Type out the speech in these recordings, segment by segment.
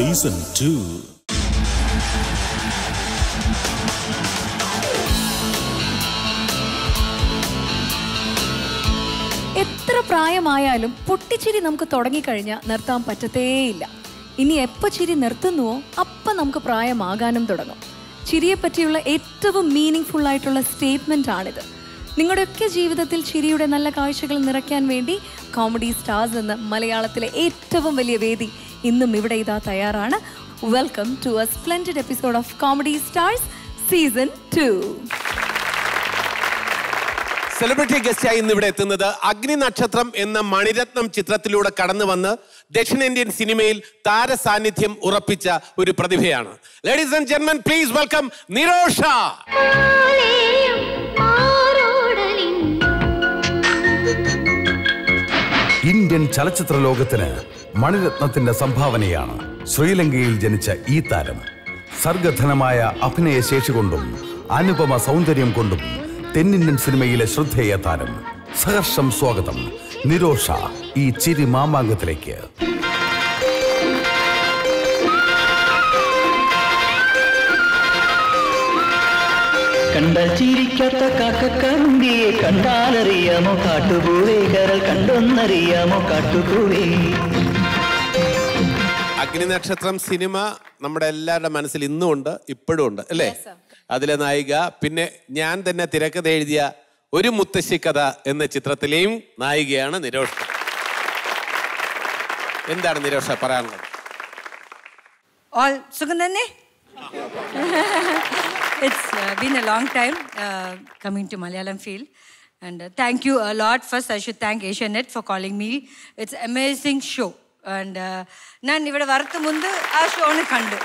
Season two. എത്ര പ്രായമായാലും പൊട്ടിച്ചിരി നമുക്ക് തുടങ്ങിക്കഴിഞ്ഞാൽ നിർത്താൻ പറ്റത്തേയില്ല. ഇനി എപ്പ ചിരി നിർത്തുന്നുവോ അപ്പം നമുക്ക് പ്രായമാകാനും തുടങ്ങും. ചിരിയെ പറ്റിയുള്ള ഏറ്റവും മീനിങ് ഫുൾ ആയിട്ടുള്ള സ്റ്റേറ്റ്മെന്റ് ആണിത്. നിങ്ങളുടെയൊക്കെ ജീവിതത്തിൽ ചിരിയുടെ നല്ല കാഴ്ചകൾ നിറയ്ക്കാൻ വേണ്ടി കോമഡി സ്റ്റാർസ് എന്ന മലയാളത്തിലെ ഏറ്റവും വലിയ വേദി ഇന്നും ഇവിടെ ഇതാ തയ്യാറാണ്. Welcome to a splendid episode of comedy stars season two celebrity ഗസ്റ്റായി ഇന്ന് ഇവിടെ എത്തുന്നത് അഗ്നി നക്ഷത്രം എന്ന മണിരത്നം ചിത്രത്തിലൂടെ കടന്നു വന്ന് ദക്ഷിണേന്ത്യൻ സിനിമയിൽ താര സാന്നിധ്യം ഉറപ്പിച്ച ഒരു പ്രതിഭയാണ്. ലേഡീസ് ആൻഡ് ജെന്മൻ പ്ലീസ് വെൽക്കം നിരോഷ ഇന്ത്യൻ ചലച്ചിത്ര ലോകത്തിന് മണിരത്നത്തിന്റെ സംഭാവനയാണ് ശ്രീലങ്കയിൽ ജനിച്ച ഈ താരം. സർഗധനമായ അഭിനയശേഷി കൊണ്ടും അനുപമ സൗന്ദര്യം കൊണ്ടും തെന്നിന്ത്യൻ സിനിമയിലെ ശ്രദ്ധേയ താരം. സഹർഷം സ്വാഗതം. നിരോഷ ഈ ചിരി മാമാങ്കത്തിലേക്ക്. കണ്ടാൽ ചിരിക്കാത്ത കാക്കക്കറുങ്കിയെ കണ്ടാലറിയാമോ കാട്ടുപൂവേ? കരൾ കണ്ടൊന്നറിയാമോ കാട്ടുപൂവേ? അഗ്നി നക്ഷത്രം സിനിമ നമ്മുടെ എല്ലാവരുടെ മനസ്സിൽ ഇന്നും ഉണ്ട് ഇപ്പോഴും ഉണ്ട് അല്ലേ? അതിലെ നായിക പിന്നെ ഞാൻ തന്നെ തിരക്കഥ എഴുതിയ ഒരു മുത്തശ്ശി കഥ എന്ന ചിത്രത്തിലെയും നായികയാണ് നിരോഷ. എന്താണ് നിരോഷ പറയാനുള്ളത്? സുഖം തന്നെ? It's uh, been a long time uh, coming to Malayalam field. And uh, thank you a lot. First, I should thank Asianet for calling me. It's amazing show. And uh, ഞാൻ ഇവിടെ വരത്ത് മുമ്പ് ആ ഷോന് കണ്ടു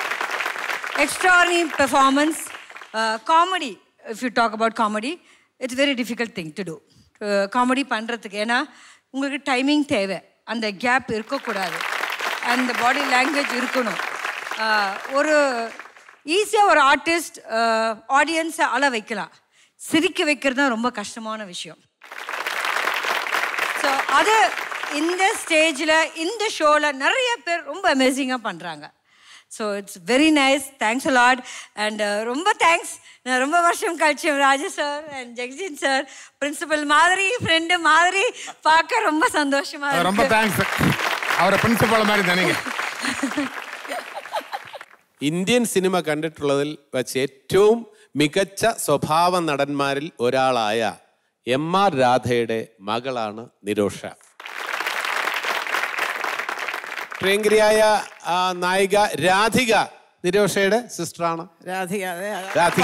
extraordinary performance comedy if you talk about comedy it's very difficult thing to do comedy பண்ணுறதுக்கு ஏன்னா உங்களுக்கு timing தேவை அந்த கேப் இருக்கக்கூடாது அந்த பாடி லாங்குவேஜ் இருக்கணும் Uh, ஒரு ஈஸியாக ஒரு ஆர்டிஸ்ட் ஆடியன்ஸை அழ வைக்கலாம். சிரிக்க வைக்கிறது தான் ரொம்ப கஷ்டமான விஷயம். ஸோ அது இந்த ஸ்டேஜில் இந்த ஷோவில் நிறைய பேர் ரொம்ப அமேசிங்காக பண்ணுறாங்க so it's very nice thanks lot and ரொம்ப தேங்க்ஸ் நான் ரொம்ப வருஷம் கழிச்சு Raju sir and Jegajin sir principal மாதிரி ஃப்ரெண்டு மாதிரி பார்க்க ரொம்ப சந்தோஷமா ரொம்ப தேங்க்ஸ் அவரை பிரின்சிபல் மாதிரி தானேங்க ഇന്ത്യൻ സിനിമ കണ്ടിട്ടുള്ളതിൽ വെച്ച് ഏറ്റവും മികച്ച സ്വഭാവ നടന്മാരിൽ ഒരാളായ എം ആർ രാധയുടെ മകളാണ് നിരോഷ പ്രിയങ്കരിയായ നായിക രാധിക നിരോഷയുടെ സിസ്റ്ററാണ് രാധിക. രാധിക.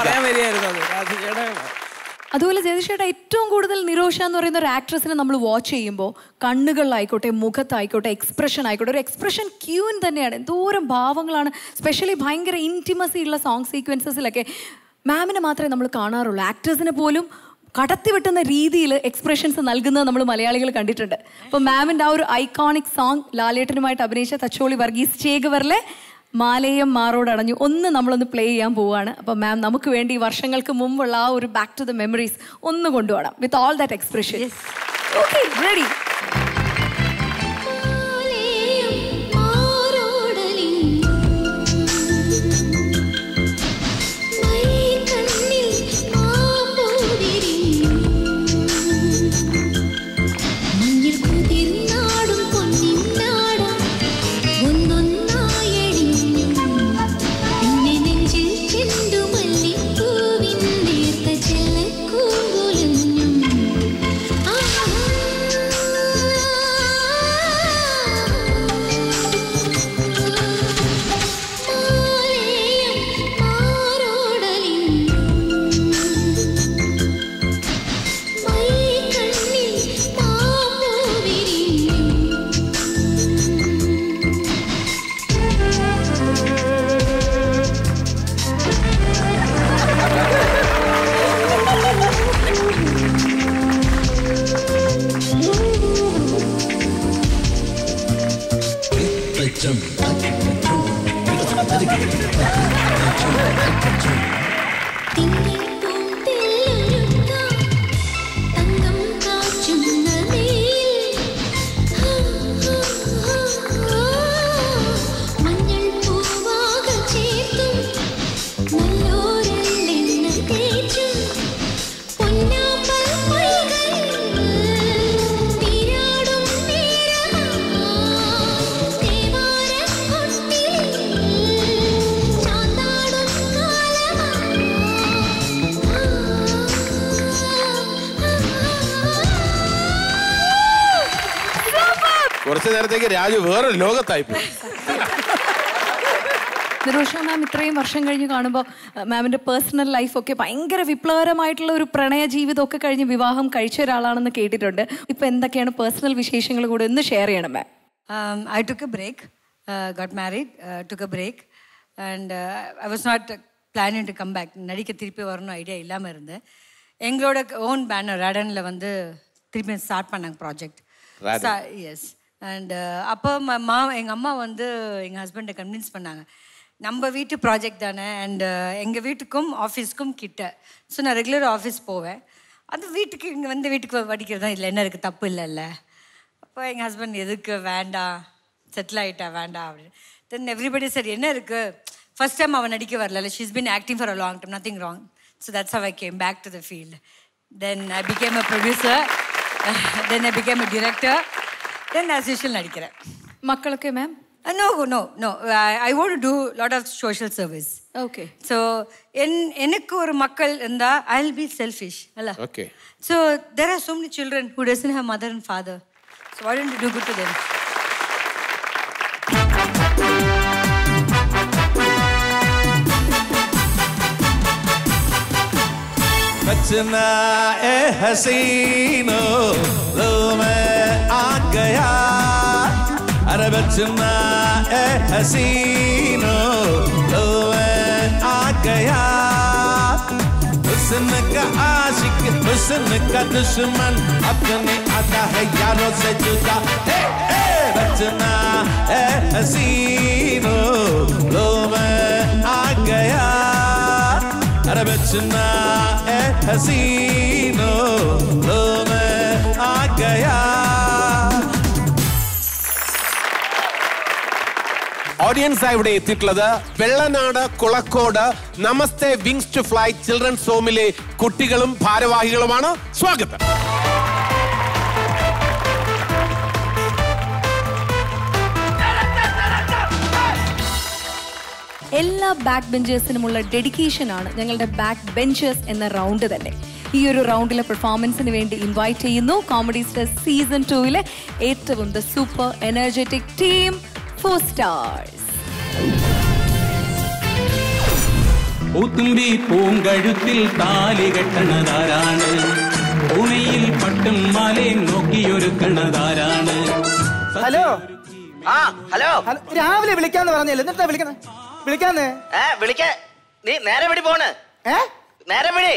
അതുപോലെ ജയതിഷേട്ട ഏറ്റവും കൂടുതൽ നിരോഷ എന്ന് പറയുന്ന ഒരു ആക്ട്രസിനെ നമ്മൾ വാച്ച് ചെയ്യുമ്പോൾ കണ്ണുകളിലായിക്കോട്ടെ മുഖത്തായിക്കോട്ടെ എക്സ്പ്രഷൻ ആയിക്കോട്ടെ ഒരു എക്സ്പ്രഷൻ ക്യൂൻ തന്നെയാണ്. എന്തോരം ഭാവങ്ങളാണ്. സ്പെഷ്യലി ഭയങ്കര ഇന്റിമസി ഉള്ള സോങ് സീക്വൻസസിലൊക്കെ മാമിനെ മാത്രമേ നമ്മൾ കാണാറുള്ളൂ. ആക്ട്രസിനെ പോലും കടത്തിവെട്ടുന്ന രീതിയിൽ എക്സ്പ്രഷൻസ് നൽകുന്നത് നമ്മൾ മലയാളികൾ കണ്ടിട്ടുണ്ട്. അപ്പോൾ മാമിന്റെ ആ ഒരു ഐക്കോണിക് സോങ് ലാലേട്ടനുമായിട്ട് അഭിനയിച്ച തച്ചോളി വർഗീസ് ചേകവറിലെ മാലയം മാറോടടഞ്ഞു ഒന്ന് നമ്മളൊന്ന് പ്ലേ ചെയ്യാൻ പോവുകയാണ്. അപ്പോൾ മാം നമുക്ക് വേണ്ടി വർഷങ്ങൾക്ക് മുമ്പുള്ള ആ ഒരു ബാക്ക് ടു ദ മെമ്മറീസ് ഒന്ന് കൊണ്ടുപോകണം. With all that expression okay ready നേരത്തേക്ക് രാജു വേറെ ലോകത്തായി പോയി നിരോഷ മാം ഇത്രയും വർഷം കഴിഞ്ഞ് കാണുമ്പോൾ മാമിന്റെ പേഴ്സണൽ ലൈഫൊക്കെ ഭയങ്കര വിപ്ലവകരമായിട്ടുള്ള ഒരു പ്രണയ ജീവിതമൊക്കെ കഴിഞ്ഞ് വിവാഹം കഴിച്ച ഒരാളാണെന്ന് കേട്ടിട്ടുണ്ട് ഇപ്പൊ എന്തൊക്കെയാണ് പേഴ്സണൽ വിശേഷങ്ങൾ കൂടെ ഒന്ന് ഷെയർ ചെയ്യണം മാം Um, I took a break, uh, got married, uh, took a break, and uh, I was not uh, planning to come back. நடிக்க திருப்பி வரணும் ஐடியா இல்லாமல் இருந்தேன் எங்களோட ஓன் பேனர் ரடனில் வந்து திருப்பி ஸ்டார்ட் பண்ணாங்க ப்ராஜெக்ட் எஸ் அண்டு uh, அப்போ ம- மா எங்கள் அம்மா வந்து எங்கள் ஹஸ்பண்டை கன்வின்ஸ் பண்ணாங்க. நம்ம வீட்டு ப்ராஜெக்ட் தானே அண்டு uh, எங்கள் வீட்டுக்கும் ஆஃபீஸ்க்கும் கிட்ட. ஸோ நான் ரெகுலர் ஆஃபீஸ் போவேன். அது வீட்டுக்கு இங்கே வந்து வீட்டுக்கு படிக்கிறது தான் இல்லை என்ன இருக்குது தப்பு இல்லைல்ல. அப்போ எங்கள் ஹஸ்பண்ட் எதுக்கு வேண்டாம் செட்டில் ஆகிட்டா வேண்டாம் அப்படின்னு. தென் எவ்ரிபடி சார் என்ன இருக்குது ஃபர்ஸ்ட் டைம் அவன் நடிக்க வரல she's been acting for a long time nothing wrong so that's how I came back to the field then I became a producer then I became a director Then as usual, Nadikira. Makkalake, ma'am? Uh, no, no, no. I, want to do a lot of social service. Okay. So, in enakkur makkal inda, I'll be selfish. Allah. Okay. So, there are so many children who doesn't have mother and father. So, why don't you do good to them? गया। अरे बचना ए हसीनो मैं आ गया। हुस्न का आशिक हुस्न का दुश्मन अपने आता है यारों से जुदा। ए, ए, बचना ए हसीनो लो मैं आ गया। अरे बचना ए हसीनो लो मैं आ गया। ഓഡിയൻസ് ഇവിടെ എത്തിയിട്ടുള്ളത് വെള്ളനാട് കുളക്കോട് നമസ്തേ വിങ്സ് ടു ഫ്ലൈ ചിൽഡ്രൻസ് ഹോമിലെ കുട്ടികളും ഭാരവാഹികളുമാണ്. സ്വാഗതം. എല്ലാ ബാക്ക് ബെഞ്ചേഴ്സിനുമുള്ള ഡെഡിക്കേഷൻ ആണ് ഞങ്ങളുടെ ബാക്ക് ബെഞ്ചേഴ്സ് എന്ന റൗണ്ട് തന്നെ. ഈ ഒരു റൗണ്ടിലെ പെർഫോമൻസിന് വേണ്ടി ഇൻവൈറ്റ് ചെയ്യുന്നു കോമഡി സ്റ്റാർ സീസൺ ടൂവിലെ ഏറ്റവും the super energetic team four stars പൂത്തുമ്പി പൂങ്കഴുത്തിൽ താലി കെട്ടണതാരാണ്? പൂനെയിൽ പട്ടും മാലയും നോക്കിയൊരുക്കണതാരാണ്? ഹലോ. ആ ഹലോ. ഹലോ. രാവിലെ വിളിക്കാന്ന് പറഞ്ഞല്ലേ? എന്നിട്ടാ വിളിക്കുന്നത് വിളിക്കാന്ന്? ഏ വിളിക്ക. നീ നേരെ വിടി പോണ്. ഏ? നേരെ വിടി.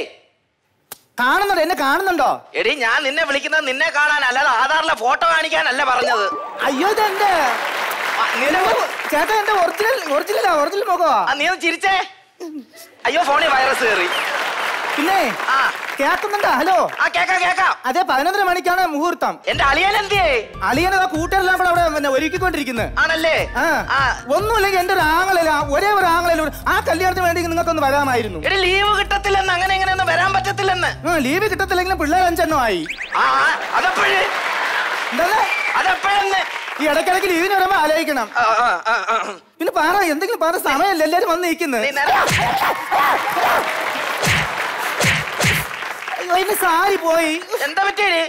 കാണുന്നുണ്ടോ? എന്നെ കാണുന്നുണ്ടോ? എടി ഞാൻ നിന്നെ വിളിക്കുന്നത് നിന്നെ കാണാൻ അല്ലാതെ ആധാറിലെ ഫോട്ടോ കാണിക്കാനല്ല പറഞ്ഞത്. അയ്യോ ഇതെന്റെ ചേട്ടാ എന്റെ ഒറിജിനൽ ഒറിജിനലാ ഒറിജിനൽ മുഖമാ. നീ ഒന്ന് ചിരിച്ചേ. അയ്യോ ഫോണിൽ വൈറസ് കയറി പിന്നെ കേക്കുന്നുണ്ടോ ഹലോ? ആ കേക്കാം കേക്കാം അതെ പതിനൊന്നര മണിക്കാണ് മുഹൂർത്തം. എന്റെ അളിയൻ എന്തിയേ അളിയനതാ കൂട്ടരെല്ലാം കൂടെ അവിടെ പിന്നെ ഒരുക്കിക്കൊണ്ടിരിക്കുന്നത് ആണല്ലേ? ഒന്നുമില്ലെങ്കിൽ എന്റെ ഒരു ആങ്ങളല്ല ഒരേ ഒരു ആങ്ങളല്ല ആ കല്യാണത്തിന് വേണ്ടി നിങ്ങൾക്കൊന്ന് വരാമായിരുന്നു. എടി ലീവ് കിട്ടത്തില്ലെന്ന് അങ്ങനെ ഇങ്ങനെയൊന്നും വരാൻ പറ്റത്തില്ലെന്ന്. ആ, ലീവ് കിട്ടത്തില്ലെങ്കിലും പിള്ളേർ അഞ്ചെണ്ണം ആയി അതെപ്പോഴേ? എന്താ? അതെപ്പോഴെന്ന്? ഈ ഇടയ്ക്കിടയ്ക്ക് ലീവിന് വരുമ്പോ ആലോചിക്കണം. പിന്നെ പാറ എന്തെങ്കിലും പാറ സമയമല്ല എല്ലാരും വന്ന് നിൽക്കുന്നത് അയ്യോ എന്റെ സാരി പോയി. എന്താ പറ്റിയത്?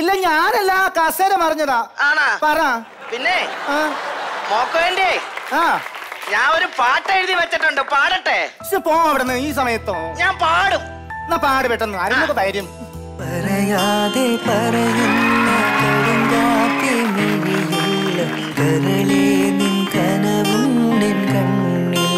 ഇല്ല ഞാനല്ല കസേര മറിഞ്ഞതാ. ആണാ? പറ. പിന്നെ? മോക്കോന്റെ? ആ. ഞാൻ ഒരു പാട്ട് എഴുതി വെച്ചിട്ടുണ്ട് പാടട്ടെ? പോ അവിടെ ഈ സമയത്തോ. ഞാൻ പാടും. എന്നാ പാട് പെട്ടെന്ന്. ആരും ധൈര്യം. പറയാതെ പറയുന്ന കരളേ നിൻ കനവും നിൻ കണ്ണിൽ.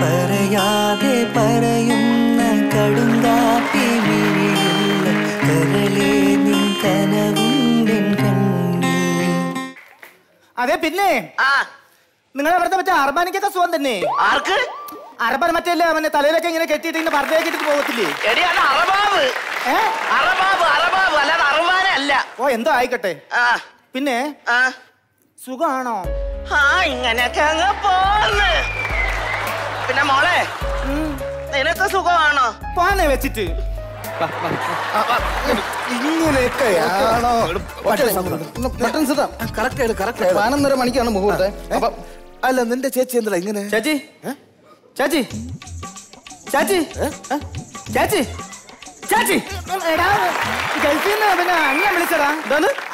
പറയാതെ പറയുന്ന കടുങ്കാറ്റ് മിഴിയില്ല കരളേ നിൻ കനവും നിൻ കണ്ണിൽ. അതെ പിന്നെ? ആ. നിങ്ങളെ അവിടുത്തെ മറ്റേ അർബാനിക്കൊക്കെ സുഖം തന്നെ. ആർക്ക്? അർബൻ മറ്റേ അവന്റെ തലയിലൊക്കെ ഇങ്ങനെ കെട്ടിയിട്ട് ഇങ്ങനെ പർദ്ദയൊക്കെ ഇട്ടിട്ട് പോകത്തില്ലേ? അറബാബ്. അറബാബ് അറബാബ് അല്ലാതെ അറബാനല്ല. ഓ എന്തോ ആയിക്കോട്ടെ. ആ. പിന്നെ? സുഖാണോ? ആ ഇങ്ങനെയൊക്കെ അങ്ങ് പോന്ന്. പിന്നെ മോളെ നിനക്ക് സുഖമാണോ? പോന്നെ വെച്ചിട്ട്. ഇങ്ങനെയൊക്കെയാണോ പതിനൊന്നര മണിക്കാണ് മുഹൂർത്തം. അപ്പൊ അല്ല നിന്റെ ചേച്ചി എന്താ ഇങ്ങനെ? ചേച്ചി? ചേച്ചി? ചേച്ചി? ചേച്ചി? ചേച്ചി. എടാ ഗൾഫിൽ നിന്ന് പിന്നെ അണ്ണൻ വിളിച്ചടാ.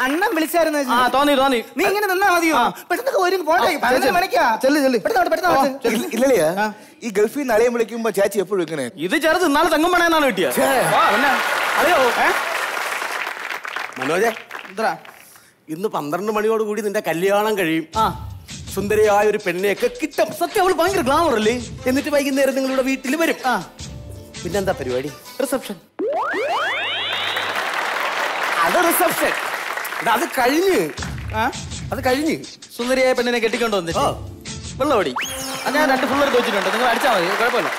അണ്ണൻ വിളിച്ചായിരുന്നു ആ തോന്നി തോന്നി. നീ ഇങ്ങനെ നിന്നാ മതിയോ? പെട്ടെന്ന് ഒരു പോട്ടെ. പതിനൊന്ന് മണിക്കാ ചെല്ലു ചെല്ലു. പെട്ടെന്ന് വാ, പെട്ടെന്ന് വാ. ഇല്ല- ഇല്ലല്ലേ ഈ ഗൾഫിൽ നിന്ന് അളിയൻ വിളിക്കുമ്പോ ചേച്ചി എപ്പോഴും ഇങ്ങനെ. ഇത് ചെറുത് ഇന്നാളെ തെങ്ങും പണയെന്നാണ് കിട്ടിയത്. അറിയോ മനോജെ ഇന്ന് പന്ത്രണ്ട് മണിയോട് കൂടി നിന്റെ കല്യാണം കഴിയും. സുന്ദരിയായ ഒരു പെണ്ണിനെയൊക്കെ കിട്ടും. സത്യം അവൾ ഭയങ്കര ഗ്ലാമർ അല്ലേ? എന്നിട്ട് വൈകുന്നേരം നിങ്ങളുടെ വീട്ടിൽ വരും. പിന്നെന്താ പരിപാടി? റിസപ്ഷൻ അത് റിസപ്ഷൻ അത് കഴിഞ്ഞ്. അത് കഴിഞ്ഞ്. സുന്ദരിയായ പെണ്ണിനെ കെട്ടിക്കൊണ്ട് വന്നിട്ട്. വെള്ളമടി. അത് ഞാൻ രണ്ട് ഫുള്ളർ വെച്ചിട്ടുണ്ട് നിങ്ങൾ അടിച്ചാൽ മതി കുഴപ്പമില്ല.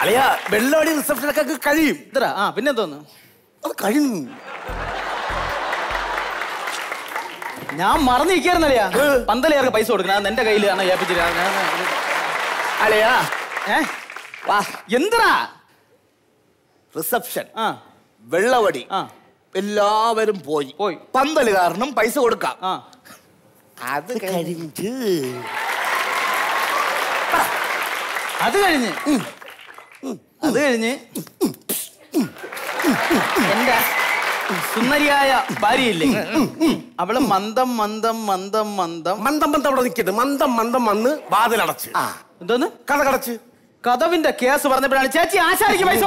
അളിയ വെള്ളമടി റിസപ്ഷനൊക്കെ കഴിയും. ഇത്ര ആ പിന്നെ എന്തോന്ന് അത് കഴിഞ്ഞു. ഞാൻ മറന്നിരിക്കായിരുന്നല്ലയാ പന്തലയാർക്ക് പൈസ കൊടുക്കണം. അത് എന്റെ കയ്യിലാണ് ഏൽപ്പിച്ചിട്ട്. അളിയാ. ഏ? വാ. എന്തടാ റിസപ്ഷൻ വെള്ളവടി. എല്ലാവരും പോയി. പോയി. പന്തൽ കാരണം പൈസ കൊടുക്കാം. അത് കഴിഞ്ഞ്. അത് കഴിഞ്ഞ്. അത് കഴിഞ്ഞ്. എന്റെ സുന്ദരിയായ ഭാര്യയില്ലേ? അവൾ മന്ദം മന്ദം മന്ദം മന്ദം. മന്ദം മന്ദം അവിടെ നിൽക്കട്ടെ മന്ദം മന്ദം വന്ന് വാതിലടച്ച്. എന്തോന്ന്? കഥ കടച്ച്. കഥവിന്റെ കേസ് പറഞ്ഞപ്പോഴാണ് ചേച്ചി ആശാരിക്ക് പൈസ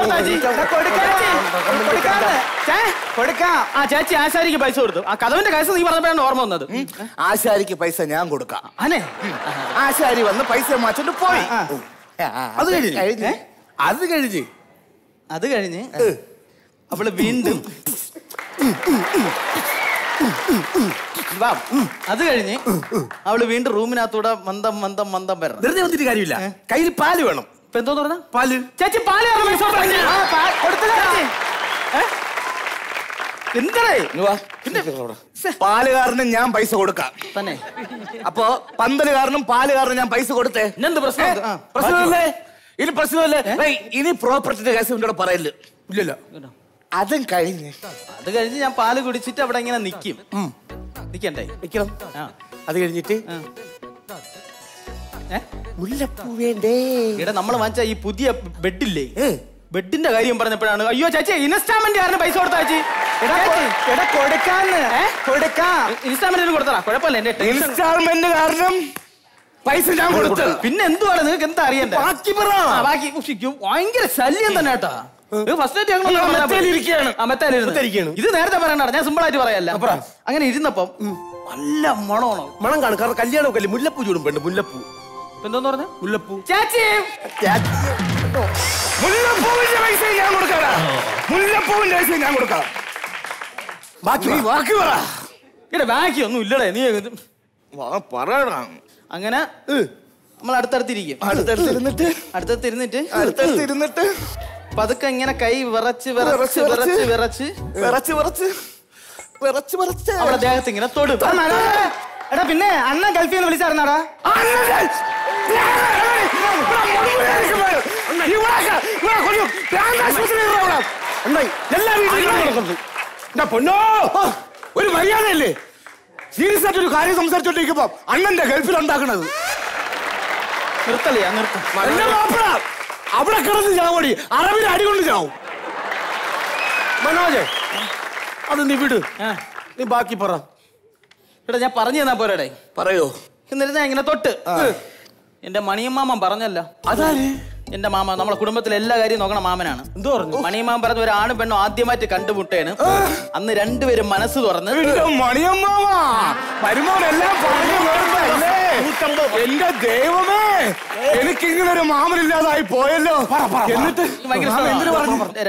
കൊടുക്കാം. ആ ചേച്ചി ആശാരിക്ക് പൈസ കൊടുത്തു. ആ കഥവിന്റെ കേസ് നീ പറഞ്ഞപ്പോഴാണ് ഓർമ്മ വന്നത്. ആശാരിക്ക് പൈസ ഞാൻ കൊടുക്കാം. അനെ ആശാരി വന്ന് പൈസ മാറ്റിട്ട് പോയി. അത് കഴിഞ്ഞ്? അത് കഴിഞ്ഞ്? അത് കഴിഞ്ഞ്? അവൾ വീണ്ടും അത് കഴിഞ്ഞ് അവൾ വീണ്ടും റൂമിനകത്തൂടെ മന്ദം മന്ദം മന്ദം വരണം. വെറുതെ വന്നിട്ട് കാര്യമില്ല. കയ്യിൽ പാൽ വേണം. എന്തോന്ന് പറഞ്ഞ? പാൽ. ചേച്ചി പാൽ? എന്തടേ ഞാൻ പൈസ കൊടുക്കാം. തന്നെ. അപ്പോ പന്തൽ കാരണം പാൽ കാരണം ഞാൻ പൈസ കൊടുത്തേ. എന്ത് പ്രശ്നം? പ്രശ്നമല്ലേ? ഇനി പ്രശ്നമല്ലേ? ഇനി പ്രോപ്പർട്ടിന്റെ കേസ് എന്നോട് പറയൽ. ഇല്ലല്ലോ. അതും കഴിഞ്ഞ്. അത് കഴിഞ്ഞ് ഞാൻ പാൽ കുടിച്ചിട്ട് അവിടെ ഇങ്ങനെ നിക്കും. നിക്കണ്ടേ? നിക്കണം. അത് കഴിഞ്ഞിട്ട്? മുല്ലപ്പൂ വേണ്ടേ ഇവിടെ നമ്മൾ വാങ്ങിച്ച ഈ പുതിയ ബെഡില്ലേ? ബെഡിന്റെ കാര്യം പറഞ്ഞപ്പോഴാണ് അയ്യോ ചാച്ചി ഇൻസ്റ്റാൾമെന്റ് കാരണം പൈസ കൊടുത്താ ചേച്ചി. ഇൻസ്റ്റാൾമെന്റിന് കൊടുത്തടാ കുഴപ്പമില്ല എന്റെ ഇൻസ്റ്റാൾമെന്റ് കാരണം പൈസ ഞാൻ കൊടുത്തു പിന്നെ എന്തുവാണ് നിങ്ങൾക്ക് എന്താ അറിയണ്ടേ? ബാക്കി പറ. ബാക്കി. ഭയങ്കര ശല്യം തന്നെ കേട്ടാ. ഇത് നേരത്തെ പറയണ്ട ഞാൻ സിമ്പിൾ ആയിട്ട് പറയല്ല അങ്ങനെ ഇരുന്നപ്പം നല്ല മണമാണ്. മണം കാണും. കാരണം കല്യാണമൊക്കെ അല്ലേ? മുല്ലപ്പൂ ചൂടും പെണ്ണ് മുല്ലപ്പൂ. എന്തോന്ന് പറഞ്ഞ? മുല്ലപ്പൂ. ചേച്ചി! മുല്ലപ്പൂവിന്റെ പൈസ ഞാൻ കൊടുക്കാം മുല്ലപ്പൂവിന്റെ പൈസ ഞാൻ കൊടുക്കാം. ബാക്കി നീ ബാക്കി പറ. ഇവിടെ ബാക്കി ഒന്നും ഇല്ലടേ നീ അങ്ങനെ നമ്മൾ അടുത്തടുത്തിരിക്കും. അടുത്തടുത്തിരുന്നിട്ട്? അടുത്തടുത്തിരുന്നിട്ട്? അടുത്തടുത്തിരുന്നിട്ട്? പതുക്കെ ഇങ്ങനെ കൈ വിറച്ച് വിറച്ച് വിറച്ച് വിറച്ച് വിറച്ച് വിറച്ച്. വിറച്ച് വിറച്ച്. അവിടെ ദേഹത്ത് ഇങ്ങനെ തൊടും. എടാ പിന്നെ അണ്ണൻ ഗൾഫിൽ നിന്ന് വിളിച്ചായിരുന്നാടാ? എല്ലാ വീട്ടിലും എന്താ പൊന്നോ ഒരു മര്യാദയല്ലേ സീരിയസ് ആയിട്ട് ഒരു കാര്യം സംസാരിച്ചോണ്ടിരിക്കുമ്പോ അണ്ണന്റെ ഗൾഫിൽ ഉണ്ടാക്കണത് നിർത്തലിയാ നിർത്തും എന്റെ അവിടെ കിടന്ന് ചാവടി അറബിന് അടി കൊണ്ട് ചാവും മനോജ് അത് നീ വിട് നീ ബാക്കി പറ ഇവിടെ ഞാൻ പറഞ്ഞു തന്നാ പോരാടേ. പറയോ. എന്നിട്ട് ഞാൻ ഇങ്ങനെ തൊട്ട്. എന്റെ മണിയമ്മാമൻ പറഞ്ഞല്ല. അതാര്? എന്റെ മാമ നമ്മളെ കുടുംബത്തിലെ എല്ലാ കാര്യം നോക്കണ മാമനാണ്. എന്തോ പറഞ്ഞു? മണിയമ്മാമൻ പറഞ്ഞ ഒരു ആണും പെണ്ണും ആദ്യമായിട്ട് കണ്ടുമുട്ടേന് അന്ന് രണ്ടുപേരും മനസ്സ് തുറന്ന് എന്റെ? ദൈവമേ! എനിക്ക് ഇങ്ങനെ ഒരു മാമനില്ലാതായി പോയല്ലോ. എന്നിട്ട്.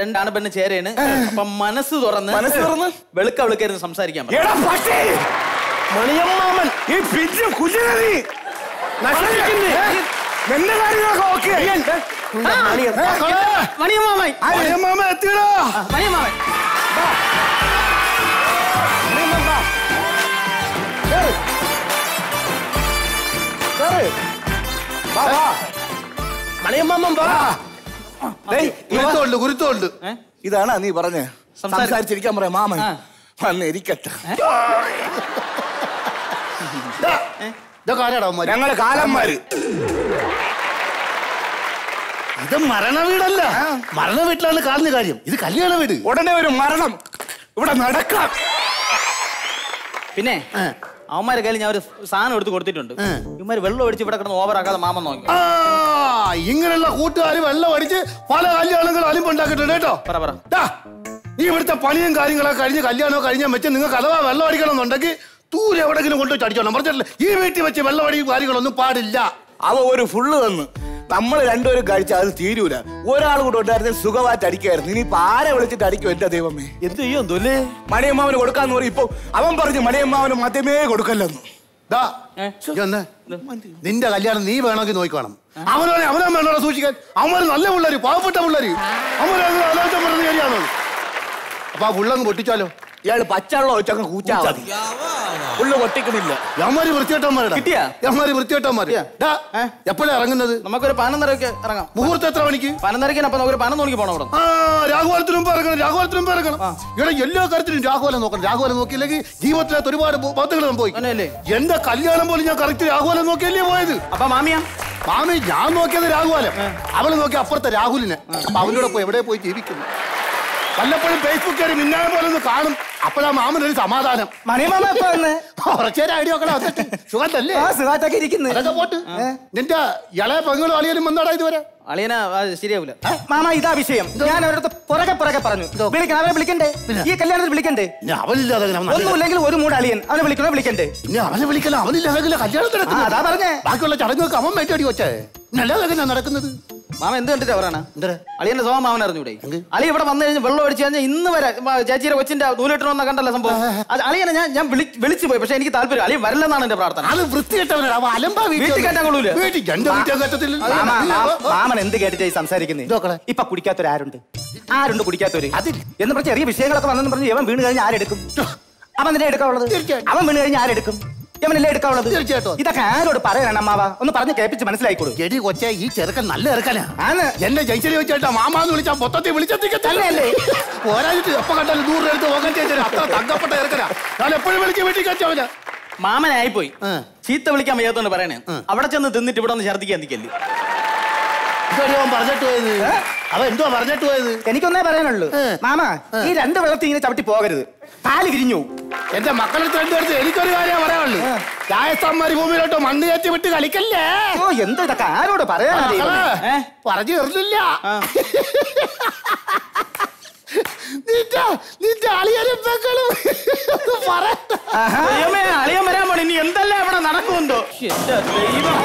രണ്ടാണ് പെണ്ണ് ചേരേണ്. അപ്പൊ മനസ്സ് തുറന്ന് മനസ്സ് തുറന്ന്? വെളുക്ക വെളുക്കായിരുന്നു സംസാരിക്കാൻ മണിയമ്മാമൻ ഈ പിഞ്ചു കുജിനീ മണിയമാമൻ മണിയമാമൻ എത്തിയടോ മണിയമാമൻ മണിയമ്മമ്മൻ പറ ഗുരുത്തോണ്ട് ഗുരുത്തോണ്ട് ഇതാണ് നീ പറഞ്ഞ സംസാരിച്ചിരിക്കാൻ പറയാം മാമൻ വന്നിരിക്കട്ടെ ഇതൊക്കെ ആരാടാ അവന്മാര്? ഞങ്ങൾ കാലന്മാര്. ഇത് മരണ വീടല്ല. മരണ വീട്ടിലാണ് കാണുന്ന കാര്യം. ഇത് കല്യാണ വീട്. ഉടനെ ഒരു മരണം ഇവിടെ നടക്കാം. പിന്നെ അവന്മാരെ കയ്യിൽ ഞാൻ ഒരു സാധനം എടുത്ത് കൊടുത്തിട്ടുണ്ട്. ഇവന്മാര് വെള്ളം ഒഴിച്ച് ഇവിടെ കിടന്ന് ഓവറാക്കാതെ മാമൻ നോക്കി. ആ ഇങ്ങനെയുള്ള കൂട്ടുകാർ വെള്ളം അടിച്ച് പല കല്യാണങ്ങളും അലിമ്പുണ്ടാക്കിയിട്ടുണ്ട് കേട്ടോ. പറ പറ. നീ ഇവിടുത്തെ പണിയും കാര്യങ്ങളൊക്കെ കഴിഞ്ഞ് കല്യാണമൊക്കെ കഴിഞ്ഞാൽ വെച്ച് നിങ്ങൾക്ക് അഥവാ വെള്ളം അടിക്കണം എന്നുണ്ടെങ്കിൽ ദൂരെ എവിടെങ്കിലും കൊണ്ടുപോയി അടിച്ചോണം പറഞ്ഞിട്ടില്ല? ഈ വീട്ടിൽ വെച്ച് വെള്ളവടിയും അടി കാര്യങ്ങളൊന്നും പാടില്ല. അവ ഒരു ഫുള്ള് തന്നു. നമ്മൾ രണ്ടുപേരും കഴിച്ച അത് തീരൂല. ഒരാൾ കൂടെ ഉണ്ടായിരുന്നെങ്കിൽ സുഖമായിട്ട് അടിക്കായിരുന്നു ഇനി ആരെ വിളിച്ചിട്ട് അടിക്കും എന്റെ ദൈവമേ? എന്ത് ചെയ്യും തോല്ലേ മണിയമ്മാവന് കൊടുക്കാന്ന് പറയും. ഇപ്പൊ അവൻ പറഞ്ഞു മണിയമ്മാവന് മദ്യമേ കൊടുക്കല്ലെന്നു. ദാ, നിന്റെ കല്യാണം നീ വേണമെങ്കിൽ നോക്കണം അവനെ അവനെ വേണോ സൂക്ഷിക്കാൻ. അവന്മാര് നല്ല പിള്ളേര് പാവപ്പെട്ട പിള്ളേര്. അനാഥം പറഞ്ഞ കാര്യമാണോ അപ്പൊ ആ പുള്ളങ്ങ് പൊട്ടിച്ചാലോ? ഇയാൾ പച്ചവെള്ളം ഒച്ചങ്ങ് കൂച്ചാ മതി. ഉള്ളു പൊട്ടിക്കണില്ല. യമാരി വൃത്തിയേട്ടന്മാരുടെ കിട്ടിയാ? യമാരി വൃത്തിയേട്ടന്മാര് ഡാ, എപ്പോഴാ ഇറങ്ങുന്നത്? നമുക്കൊരു പനന്തരക്ക് ഇറങ്ങാം. മുഹൂർത്തം എത്ര മണിക്ക്? പതിനൊന്നരക്കിന് അപ്പൊ നമുക്കൊരു പാനം നോക്കി പോണം അവിടെ ആ രാഘുവാലത്തിന് മുമ്പ് ഇറങ്ങണം രാഘുവാലത്തിന് മുമ്പ് ഇറങ്ങണം. ഇവിടെ എല്ലാ കാര്യത്തിലും രാഘുവാലം നോക്കണം. രാഘുവാലം നോക്കിയില്ലെങ്കിൽ ജീവിതത്തിനകത്ത് ഒരുപാട് ബന്ധങ്ങൾ സംഭവിക്കും. എന്റെ കല്യാണം പോലും ഞാൻ കറക്റ്റ് രാഘുവാലം നോക്കിയല്ലേ പോയത്? അപ്പൊ മാമിയാ? മാമി ഞാൻ നോക്കിയത് രാഘുവാലം. അവൾ നോക്കി അപ്പുറത്തെ രാഹുലിനെ. അപ്പൊ അവനോടൊപ്പം പോയി എവിടെ പോയി ജീവിക്കുന്നു? വല്ലപ്പോഴും ഫേസ്ബുക്ക് കയറി മിന്നായം പോലെ ഒന്ന് കാണും. അപ്പോഴാ മാമനൊരു സമാധാനം. മണിമാമ എപ്പോ വന്ന്? കുറച്ചേരം ഐഡിയ ഒക്കെ വന്നിട്ട് സുഖത്തല്ലേ ആ സുഖമായിട്ടൊക്കെ ഇരിക്കുന്നു. അതൊക്കെ പോട്ട്. നിന്റെ ഇളയ പെങ്ങളും അളിയനും വന്നാടാ ഇതുവരെ? അളിയന ശരിയാവില്ല മാമ ഇതാ വിഷയം. ഞാൻ അവരുടെ പുറകെ പുറകെ പറഞ്ഞു. വിളിക്കണം അവനെ വിളിക്കണ്ടേ? ഈ കല്യാണത്തിൽ വിളിക്കണ്ടേ? അവനില്ലാതെ ഒന്നുമില്ലെങ്കിൽ ഒരു മൂട് അളിയൻ. അവനെ വിളിക്കണോ വിളിക്കണ്ടേ? പിന്നെ അവനെ വിളിക്കല അവനില്ലാതെ കല്യാണത്തിന് ആ, അതാ പറഞ്ഞേ. ബാക്കിയുള്ള ചടങ്ങൊക്കെ അവൻ മേറ്റടി വെച്ചേ നല്ലത് എങ്ങനെയാ നടക്കുന്നത്? മാമ എന്ത് കണ്ടിട്ട് അവരാണ്? അളിയന്റെ സ്വഭാവം മാമൻ അറിഞ്ഞൂടെ? അളി ഇവിടെ വന്നു കഴിഞ്ഞ് വെള്ളം ഒഴിച്ച് കഴിഞ്ഞാൽ ഇന്ന് വരെ ചേച്ചിയുടെ കൊച്ചിന്റെ നൂലിട്ടണമെന്ന കണ്ടല്ലോ സംഭവം? അളിയനെ ഞാൻ ഞാൻ വിളിച്ചു പോയി പക്ഷെ എനിക്ക് താല്പര്യം. അളിയൻ വരില്ലെന്നാണ് എന്റെ പ്രാർത്ഥന. അത് മാമൻ എന്ത് കേട്ടിട്ടായി സംസാരിക്കുന്നത് ഇപ്പൊ കുടിക്കാത്തൊരു ആരുണ്ട് ആരുണ്ട് കുടിക്കാത്തൊരു എന്ന് പറഞ്ഞ ചെറിയ വിഷയങ്ങളൊക്കെ വന്നെന്ന് പറഞ്ഞ് ഇവൻ വീണ് കഴിഞ്ഞാൽ ആരെടുക്കും? അവൻ നിന്നെ എടുക്കാനുള്ളത് അവൻ വീണ് കഴിഞ്ഞാൽ ആരെടുക്കും? ഇവനല്ലേ എടുക്കാനുള്ളത് തീർച്ചയായിട്ടും. ഇതൊക്കെ ആരോട് പറയാനാണ് അമ്മാവ? ഒന്ന് പറഞ്ഞ് കേൾപ്പിച്ച് മനസ്സിലായിക്കോളൂ. എടി കൊച്ചേ ഈ ചെറുക്കൻ നല്ല ചെറുക്കനാ. ആണ്. എന്നെ ജയിച്ചരി വെച്ചേട്ടാ മാമാന്ന് വിളിച്ചാ മൊത്തത്തിൽ പോരാഞ്ഞിട്ട് എപ്പോ കണ്ടാലും നൂറ് എടുത്ത് ഓകം ചെയ്തരും. അത്ര തങ്കപ്പെട്ട ഞാൻ എപ്പോഴും വിളിച്ച് വീട്ടിൽ കയറ്റവനാ മാമനായി പോയി ചീത്ത വിളിക്കാൻ വയ്യാത്തോണ്ട് പറയണേ. അവിടെ ചെന്ന് തിന്നിട്ട് ഇവിടെ ഒന്ന് ഛർദിക്കാൻ നിൽക്കല്ലേ പറഞ്ഞിട്ട് പോയത്. അവ എന്തോ പറഞ്ഞിട്ട് പോയത്? എനിക്കൊന്നേ പറയാനുള്ളൂ. മാമ ഈ രണ്ട് വെള്ളത്തിൽ ഇങ്ങനെ ചവിട്ടി പോകരുത്. പാൽ വിരിഞ്ഞു പോകും. എന്റെ മക്കളെടുത്ത് രണ്ടുപേർത്ത് എനിക്കൊരു കാര്യം പറയാനുള്ളൂ. രാജസ്ഥാൻ മരുഭൂമിയിലോട്ട് മണ്ണ് കയറ്റി വിട്ട് കളിക്കല്ലേ? ഓ എന്തോ ഇതൊക്കെ ആരോട് പറയാ? പറഞ്ഞു തീർന്നില്ല. അളിയൻ വരാൻ പോണി. ഇനി എന്തെല്ലാം ഇവിടെ നടക്കുന്നുണ്ടോ? ദൈവം.